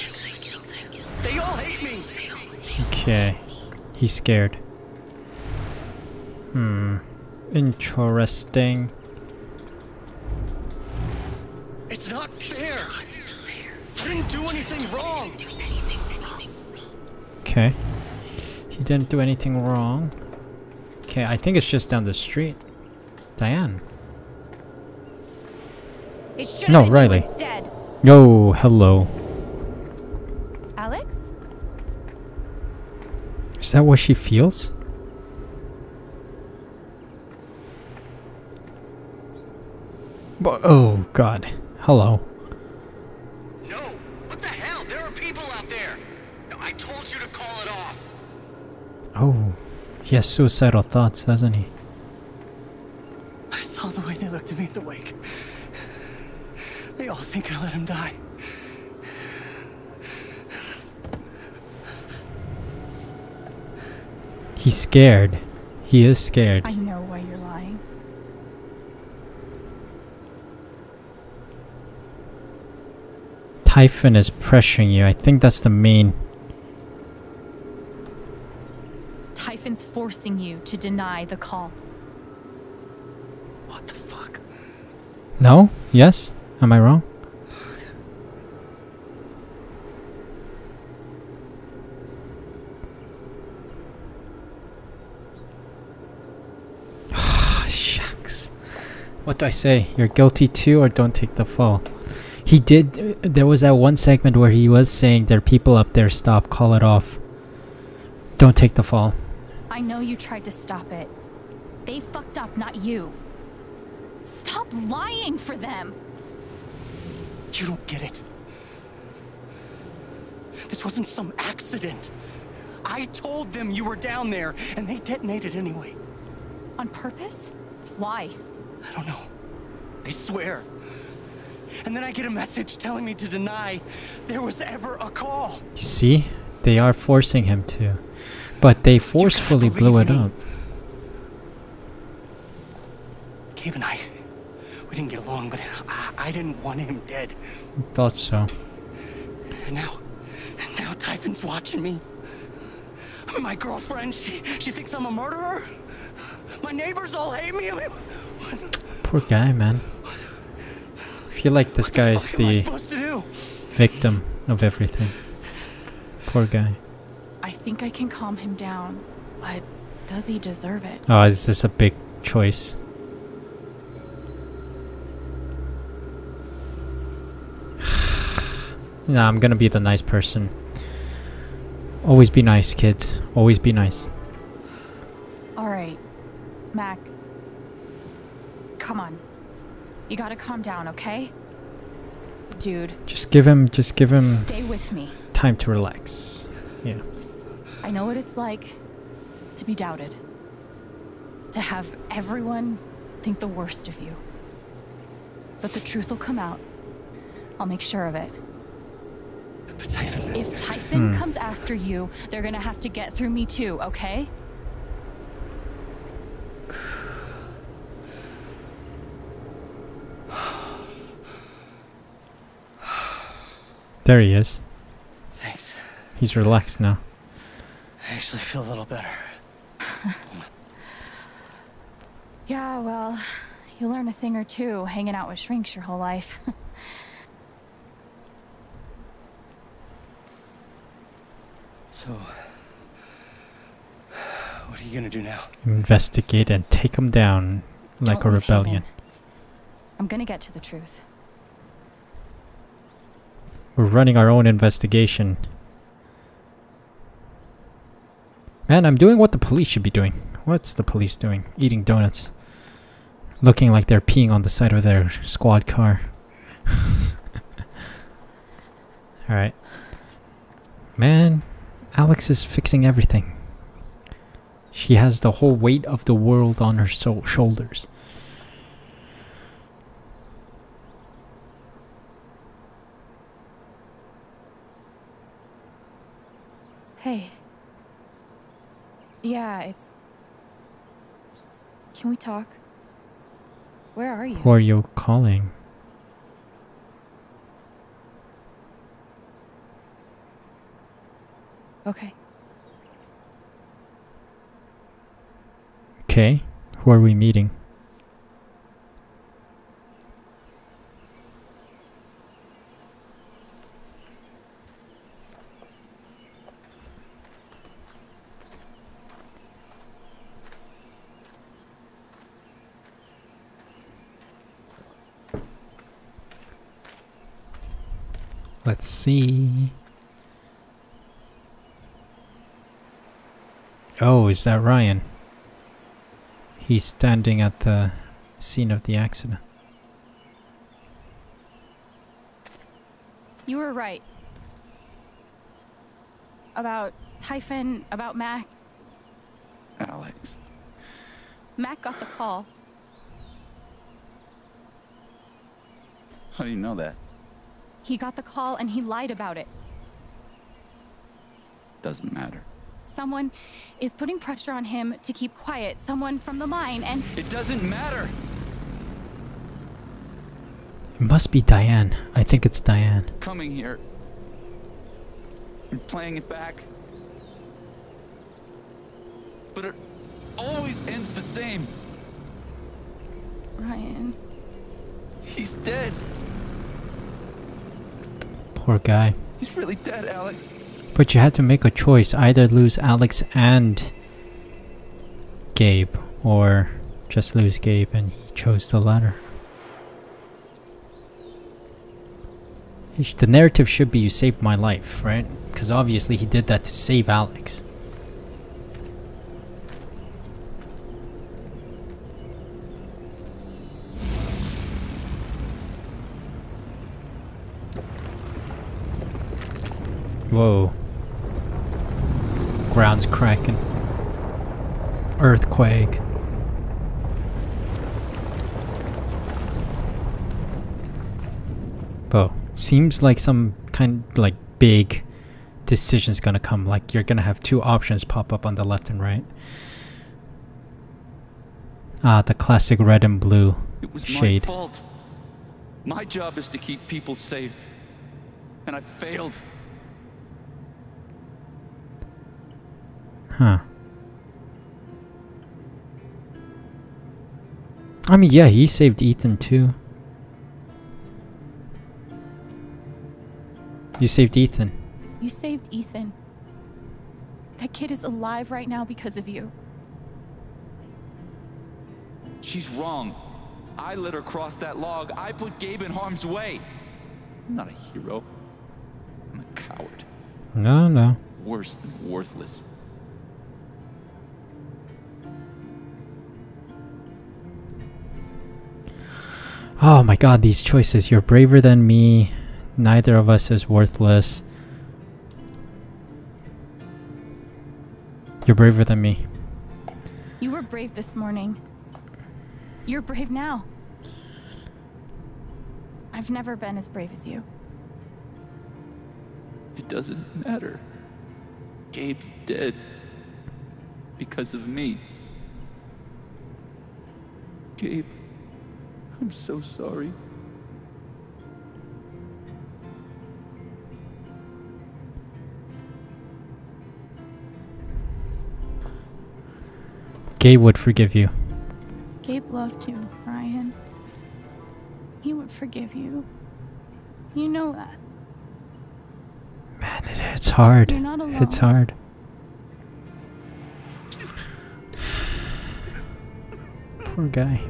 They all hate me. Okay. He's scared. Hmm. Interesting. It's not fair. I didn't do anything wrong. Okay. He didn't do anything wrong. Okay, I think it's just down the street. Diane. It No, have Riley. instead. Yo, hello. Alex? Is that what she feels? Bo- oh, God. Hello. No. What the hell? There are people out there. I told you to call it off. Oh. He has suicidal thoughts, doesn't he? I saw the way they looked at me at the wake. They all think I let him die. He's scared. He is scared. I know why you're lying. Typhon is pressuring you. I think that's the main. Typhon's forcing you to deny the call. What the fuck? No? Yes? Am I wrong? Shucks. What do I say? You're guilty too, or don't take the fall? He did. uh, There was that one segment where he was saying there are people up there. Stop. Call it off. Don't take the fall. I know you tried to stop it. They fucked up, not you. Stop lying for them. You don't get it. This wasn't some accident. I told them you were down there, and they detonated anyway. On purpose? Why? I don't know. I swear. And then I get a message telling me to deny there was ever a call. You see? They are forcing him to. But they forcefully blew it me. up. Gabe and I, we didn't get along, but I, I didn't want him dead. Thought so. And now, now Typhon's watching me. My girlfriend, she, she thinks I'm a murderer. My neighbors all hate me. I mean, Poor guy, man. I feel like this guy is what am I the to do? victim of everything. Poor guy. I think I can calm him down, but does he deserve it? Oh, is this a big choice? Nah, I'm gonna be the nice person. Always be nice, kids. Always be nice. All right, Mac. Come on. You gotta calm down, okay? Dude, Just give him, just give him stay with me. time to relax. Yeah. I know what it's like to be doubted. To have everyone think the worst of you. But the truth will come out. I'll make sure of it. But Typhon. If Typhon Hmm. comes after you, they're gonna have to get through me too, okay? There he is. Thanks. He's relaxed now. I actually feel a little better. Yeah, well, you learn a thing or two hanging out with shrinks your whole life. So, what are you gonna do now? Investigate and take him down like Don't a rebellion. I'm gonna get to the truth. We're running our own investigation. Man, I'm doing what the police should be doing. What's the police doing? Eating donuts. Looking like they're peeing on the side of their squad car. Alright. Man, Alex is fixing everything. She has the whole weight of the world on her so- shoulders. Hey. Yeah, it's. Can we talk? Where are you? Who are you calling? Okay. Okay. Who are we meeting? Let's see. Oh, is that Ryan? He's standing at the scene of the accident. You were right. About Typhon, about Mac. Alex. Mac got the call. How do you know that? He got the call and he lied about it. Doesn't matter. Someone is putting pressure on him to keep quiet. Someone from the mine, and It doesn't matter. It must be Diane. I think it's Diane. Coming here and playing it back. But it always ends the same. Ryan. He's dead. Poor guy. He's really dead, Alex. But you had to make a choice either lose Alex and Gabe, or just lose Gabe, and he chose the latter. The narrative should be you saved my life, right? Because obviously he did that to save Alex. Whoa. Ground's cracking. Earthquake. Oh, Seems like some kind of like big decision's gonna come. Like you're gonna have two options pop up on the left and right. Ah, the classic red and blue It was shade. my fault. My job is to keep people safe. And I failed. Huh. I mean, yeah, he saved Ethan too. You saved Ethan. you saved Ethan. That kid is alive right now because of you. She's wrong. I let her cross that log. I put Gabe in harm's way. I'm not a hero. I'm a coward. No, no. Worse than worthless. Oh my god, these choices. You're braver than me. Neither of us is worthless. You're braver than me. You were brave this morning. You're brave now. I've never been as brave as you. It doesn't matter. Gabe's dead. Because of me. Gabe, I'm so sorry. Gabe would forgive you. Gabe loved you, Ryan. He would forgive you. You know that. Man, it, it's hard. You're not alone. It's hard. Poor guy.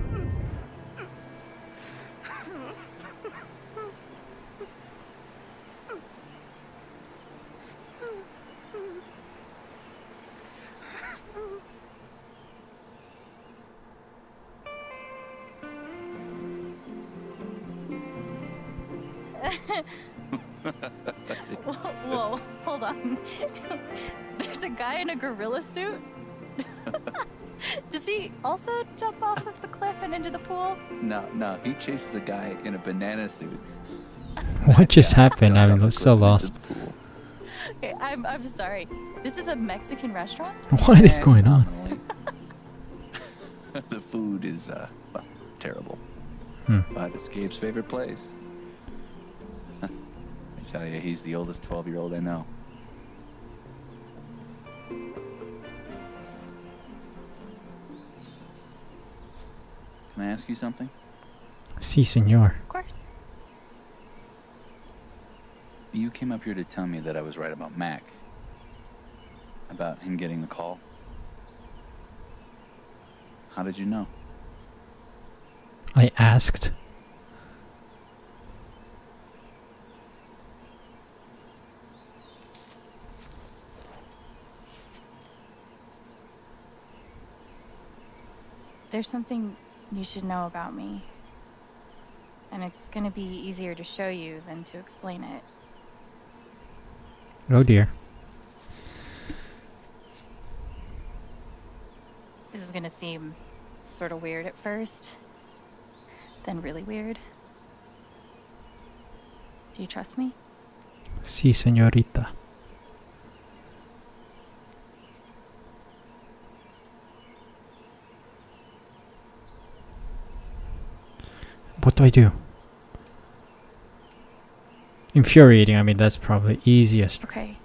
Suit? Does he also jump off of the cliff and into the pool? No, no, he chases a guy in a banana suit. What just happened? I'm so lost. Okay, I'm, I'm sorry. This is a Mexican restaurant? What is going on? the food is, uh, well, terrible. Hmm. But it's Gabe's favorite place. I tell you, he's the oldest 12 year old I know. Can I ask you something? Si, senor. Of course. You came up here to tell me that I was right about Mac. About him getting the call. How did you know? I asked. There's something you should know about me. And it's gonna be easier to show you than to explain it. Oh dear. This is gonna seem sort of weird at first, then really weird. Do you trust me? Si, señorita. What do I do? Infuriating, I mean, that's probably easiest. Okay.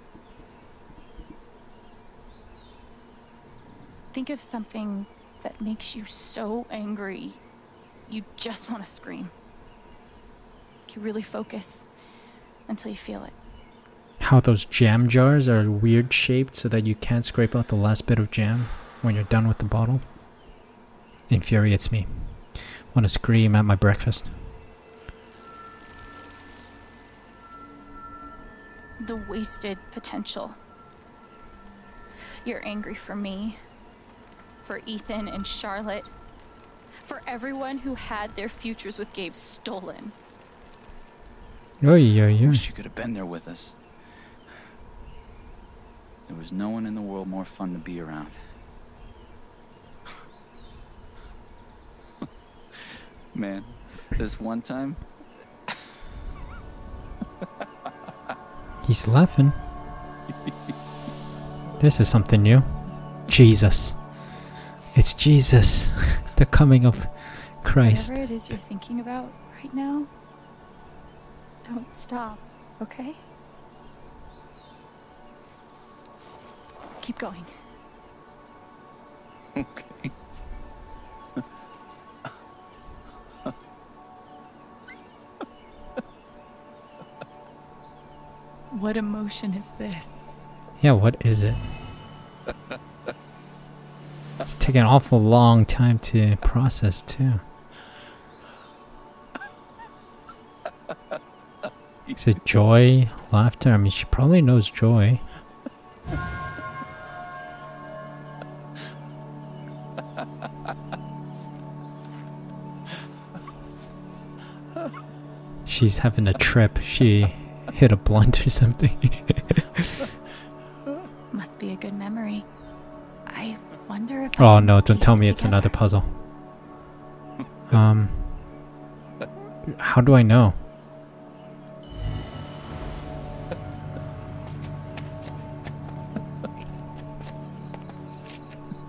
Think of something that makes you so angry you just want to scream. You really focus until you feel it. How those jam jars are weird shaped so that you can't scrape out the last bit of jam when you're done with the bottle. Infuriates me. Want to scream at my breakfast. The wasted potential. You're angry for me, for Ethan and Charlotte, for everyone who had their futures with Gabe stolen. Oy, oy, oy. Wish you could have been there with us. There was no one in the world more fun to be around. Man, this one time, He's laughing. this is something new. Jesus. It's Jesus. the coming of Christ. Whatever it is you're thinking about right now, don't stop, okay? Keep going. Okay. What emotion is this? Yeah, what is it? It's taking an awful long time to process, too. Is it joy, laughter? I mean, she probably knows joy. She's having a trip. She hit a blunt or something. Must be a good memory. I wonder if. Oh can no, don't piece tell it me it's together. another puzzle. Um. How do I know?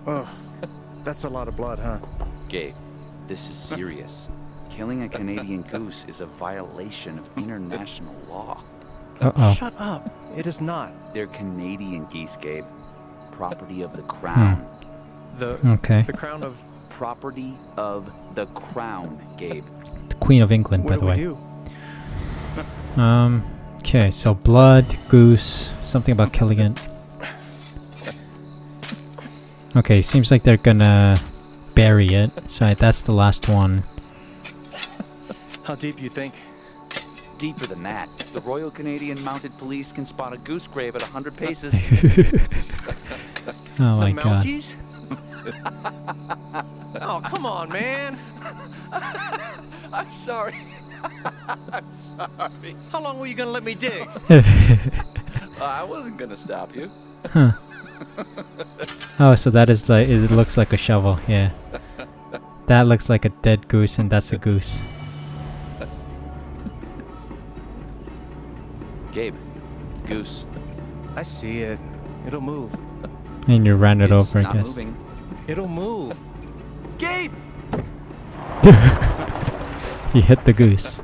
Oh, that's a lot of blood, huh? Gabe, this is serious. Killing a Canadian goose is a violation of international law. Uh-oh. Shut up. It is not. They're Canadian geese, Gabe. Property of the crown. The Okay. the crown of Property of the crown, Gabe. The Queen of England, what by do the we way. do? Um. Okay, so blood, goose, something about killing it. Okay, seems like they're gonna bury it. So that's the last one. How deep you think? Deeper than that, the Royal Canadian Mounted Police can spot a goose grave at 100 paces. Oh my the god. Mounties? oh, come on, man. I'm sorry. I'm sorry. How long were you gonna let me dig? I wasn't gonna stop you. Huh. Oh, so that is like it looks like a shovel. Yeah. That looks like a dead goose, and that's a goose. Gabe, goose. I see it. It'll move. And you ran it It's over, I not guess. moving. It'll move. Gabe! He hit the goose.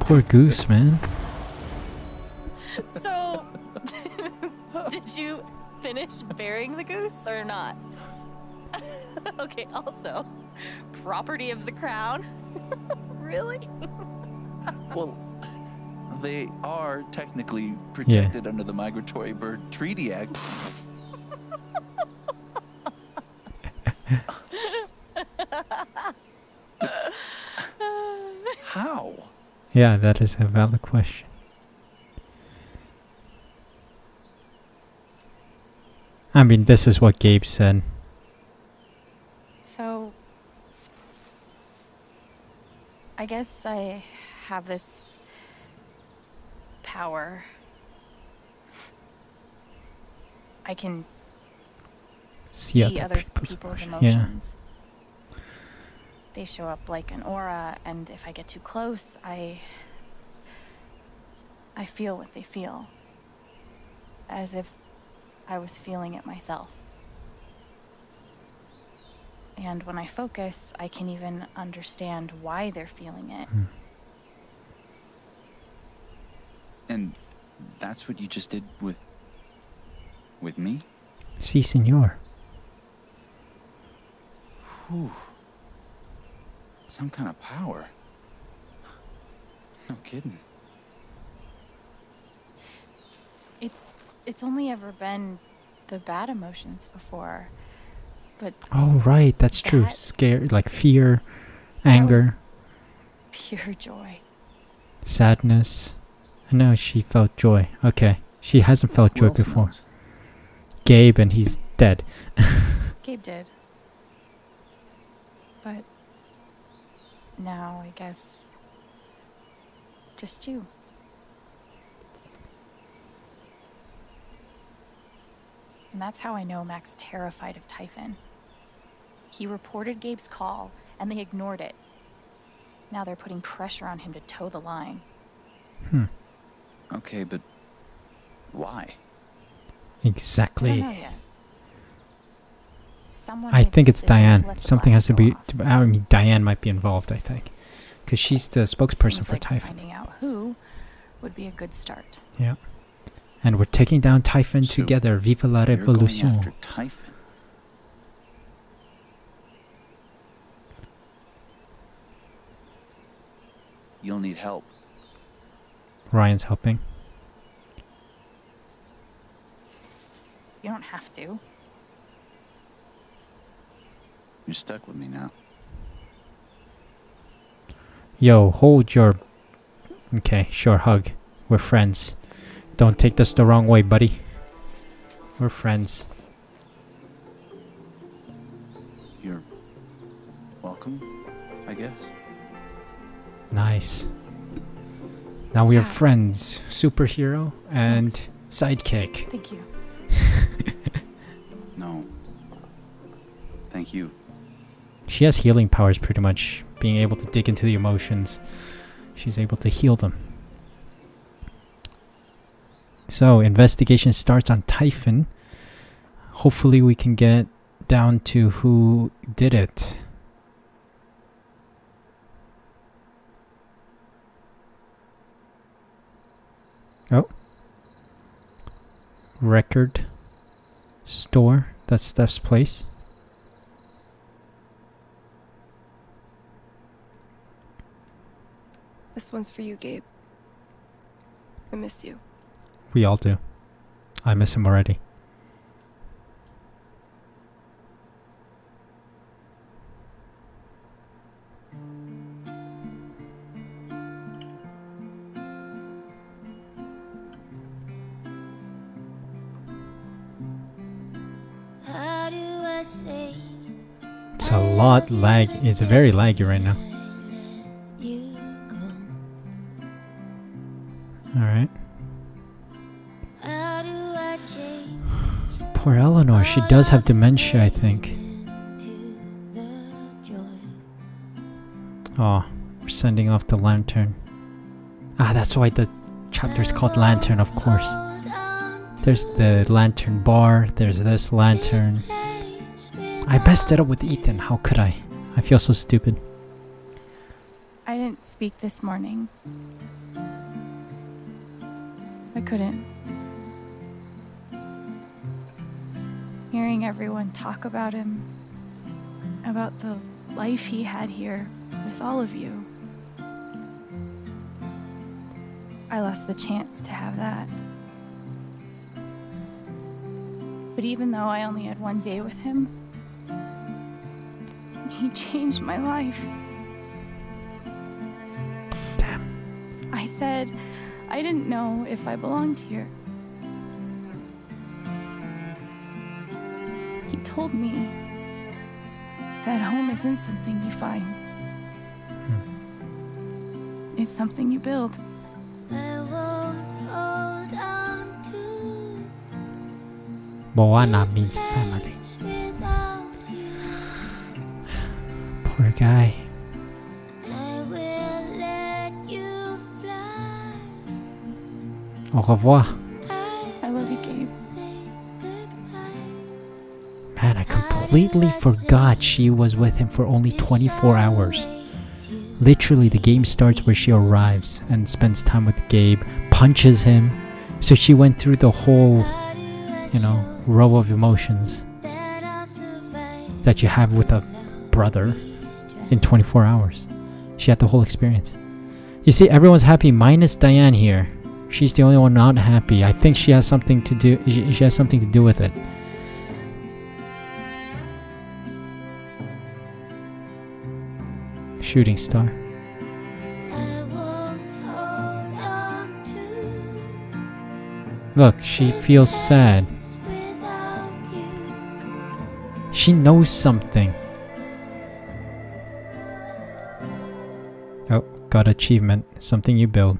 Poor goose, man. So, did you finish burying the goose or not? okay, also, property of the crown? really? Well, they are technically protected under the Migratory Bird Treaty Act. How? Yeah, that is a valid question. I mean, this is what Gabe said. So, I guess I have this power. I can See see, other people's people's, emotion- yeah. emotions. They show up like an aura, and if I get too close, I I feel what they feel, as if I was feeling it myself. And when I focus, I can even understand why they're feeling it. Hmm. And that's what you just did with. with me? Si, senor. Whew. Some kind of power. No kidding. It's it's only ever been the bad emotions before, but Oh, right, that's true. That- Scare, like fear, anger, pure joy. sadness. I know she felt joy. Okay, she hasn't felt Who joy else before. knows? Gabe, and he's dead. Gabe did. But now I guess just you. And that's how I know Mac's terrified of Typhon. He reported Gabe's call and they ignored it. Now they're putting pressure on him to toe the line. Hmm. Okay, but why? Exactly. don't know yet. Someone I think it's Diane. Something has to be. off. I mean, Diane might be involved. I think, because she's the spokesperson Seems for like Typhon. Finding out who would be a good start. Yeah. And we're taking down Typhon So, together. Viva la You're going revolution. after Typhon. You'll need help. Ryan's helping. You don't have to. You're stuck with me now. Yo, hold your. Okay, sure, hug. We're friends. Don't take this the wrong way, buddy. We're friends. You're welcome, I guess. Nice. Now we are friends. Superhero and sidekick. Thank you. No. Thank you. She has healing powers pretty much, being able to dig into the emotions. She's able to heal them. So, investigation starts on Typhon. Hopefully, we can get down to who did it. Oh. Record store. That's Steph's place. This one's for you, Gabe. I miss you. We all do. I miss him already. Lot lag. It's very laggy right now. Alright. Poor Eleanor. She does have dementia, I think. Oh, we're sending off the lantern. Ah, that's why the chapter is called Lantern, of course. There's the lantern bar, there's this lantern. I messed it up with Ethan. How could I? I feel so stupid. I didn't speak this morning. I couldn't. Hearing everyone talk about him, about the life he had here with all of you, I lost the chance to have that. But even though I only had one day with him, changed my life. I said I didn't know if I belonged here. He told me that home isn't something you find. Hmm. It's something you build. I won't hold on to Moana means family. Guy. I will let you fly Au revoir. I love you, Gabe. Man, I completely forgot she was with him for only 24 hours. Literally, the game starts where she arrives and spends time with Gabe, punches him. So she went through the whole, you know, row of emotions that you have with a brother in 24 hours. She had the whole experience. You see, everyone's happy minus Diane here. She's the only one not happy. I think she has something to do. She she has something to do with it. Shooting star. Look, she feels sad. She knows something. Got achievement. Something you build.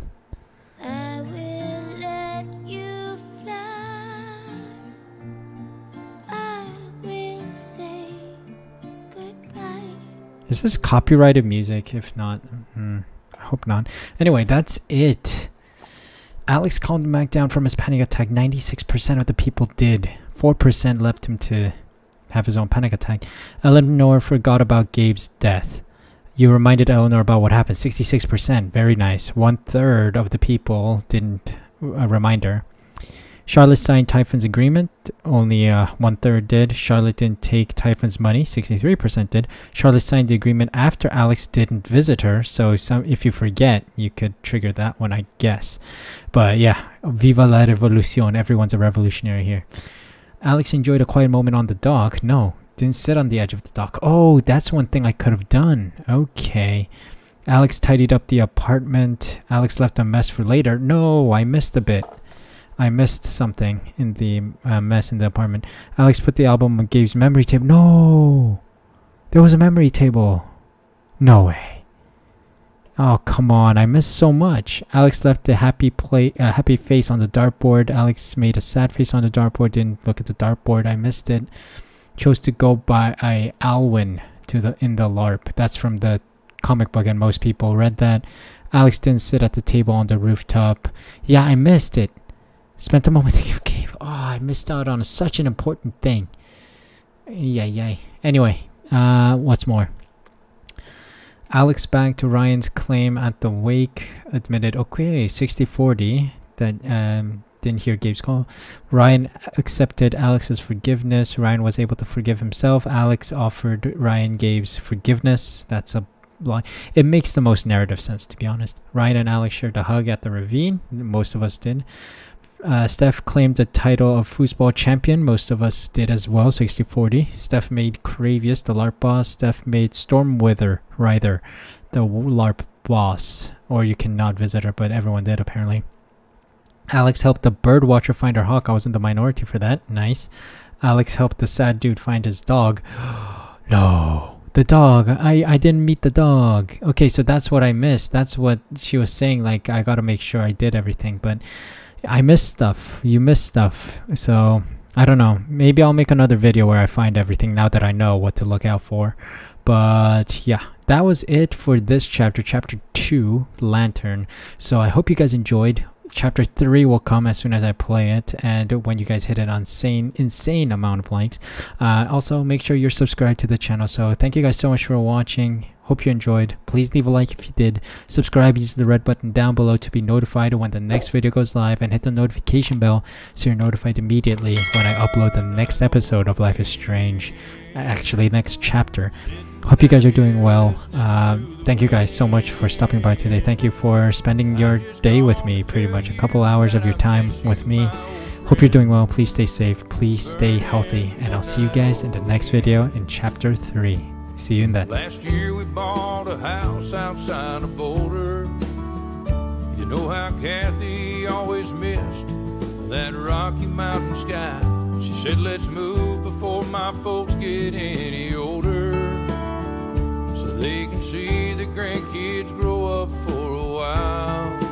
I will let you fly I will say goodbye Is this copyrighted music? If not, hmm, I hope not. Anyway, that's it. Alex calmed back down from his panic attack. 96% of the people did. 4% left him to have his own panic attack. Eleanor forgot about Gabe's death. You reminded Eleanor about what happened. 66%. Very nice. One third of the people didn't uh, remind her. Charlotte signed Typhon's agreement. Only uh, one third did. Charlotte didn't take Typhon's money. 63% did. Charlotte signed the agreement after Alex didn't visit her. So some, if you forget, you could trigger that one, I guess. But yeah, viva la revolucion. Everyone's a revolutionary here. Alex enjoyed a quiet moment on the dock. No, didn't sit on the edge of the dock. Oh, that's one thing I could have done. Okay. Alex tidied up the apartment. Alex left a mess for later. No, I missed a bit. I missed something in the uh, mess in the apartment. Alex put the album on Gabe's memory table. No! There was a memory table. No way. Oh come on! I missed so much. Alex left a happy play, a happy face on the dartboard. Alex made a sad face on the dartboard. Didn't look at the dartboard. I missed it. Chose to go by a Alwyn to the in the LARP. That's from the comic book, and most people read that. Alex didn't sit at the table on the rooftop. Yeah, I missed it. Spent a moment thinking of Gabe. Oh, I missed out on such an important thing. Yeah, yeah. Anyway, uh, what's more? Alex back to Ryan's claim at the wake, admitted, okay, 60 40, that um, didn't hear Gabe's call. Ryan accepted Alex's forgiveness. Ryan was able to forgive himself. Alex offered Ryan Gabe's forgiveness. That's a lie. It makes the most narrative sense, to be honest. Ryan and Alex shared a hug at the ravine. Most of us did. Uh, Steph claimed the title of foosball champion. Most of us did as well, 60-40. Steph made Cravius the LARP boss. Steph made Stormwither Rider the LARP boss. Or you cannot visit her, but everyone did apparently. Alex helped the bird watcher find her hawk. I was in the minority for that. Nice. Alex helped the sad dude find his dog. no. The dog. I, I didn't meet the dog. Okay, so that's what I missed. That's what she was saying. Like, I gotta make sure I did everything. But I missed stuff. You missed stuff. So I don't know. Maybe I'll make another video where I find everything now that I know what to look out for. But yeah, that was it for this chapter, chapter 2, Lantern. So I hope you guys enjoyed. Chapter 3 will come as soon as I play it and when you guys hit an insane, insane amount of likes. Uh, also, make sure you're subscribed to the channel. So thank you guys so much for watching. Hope you enjoyed. Please leave a like if you did. Subscribe, use the red button down below to be notified when the next video goes live and hit the notification bell so you're notified immediately when I upload the next episode of Life is Strange. Actually, next chapter. Hope you guys are doing well. Uh, thank you guys so much for stopping by today. Thank you for spending your day with me, pretty much a couple hours of your time with me. Hope you're doing well. Please stay safe. Please stay healthy. And I'll see you guys in the next video in chapter 3. See you in that. Last year we bought a house outside of Boulder. You know how Kathy always missed that Rocky Mountain sky. She said, let's move before my folks get any older they can see the grandkids grow up for a while.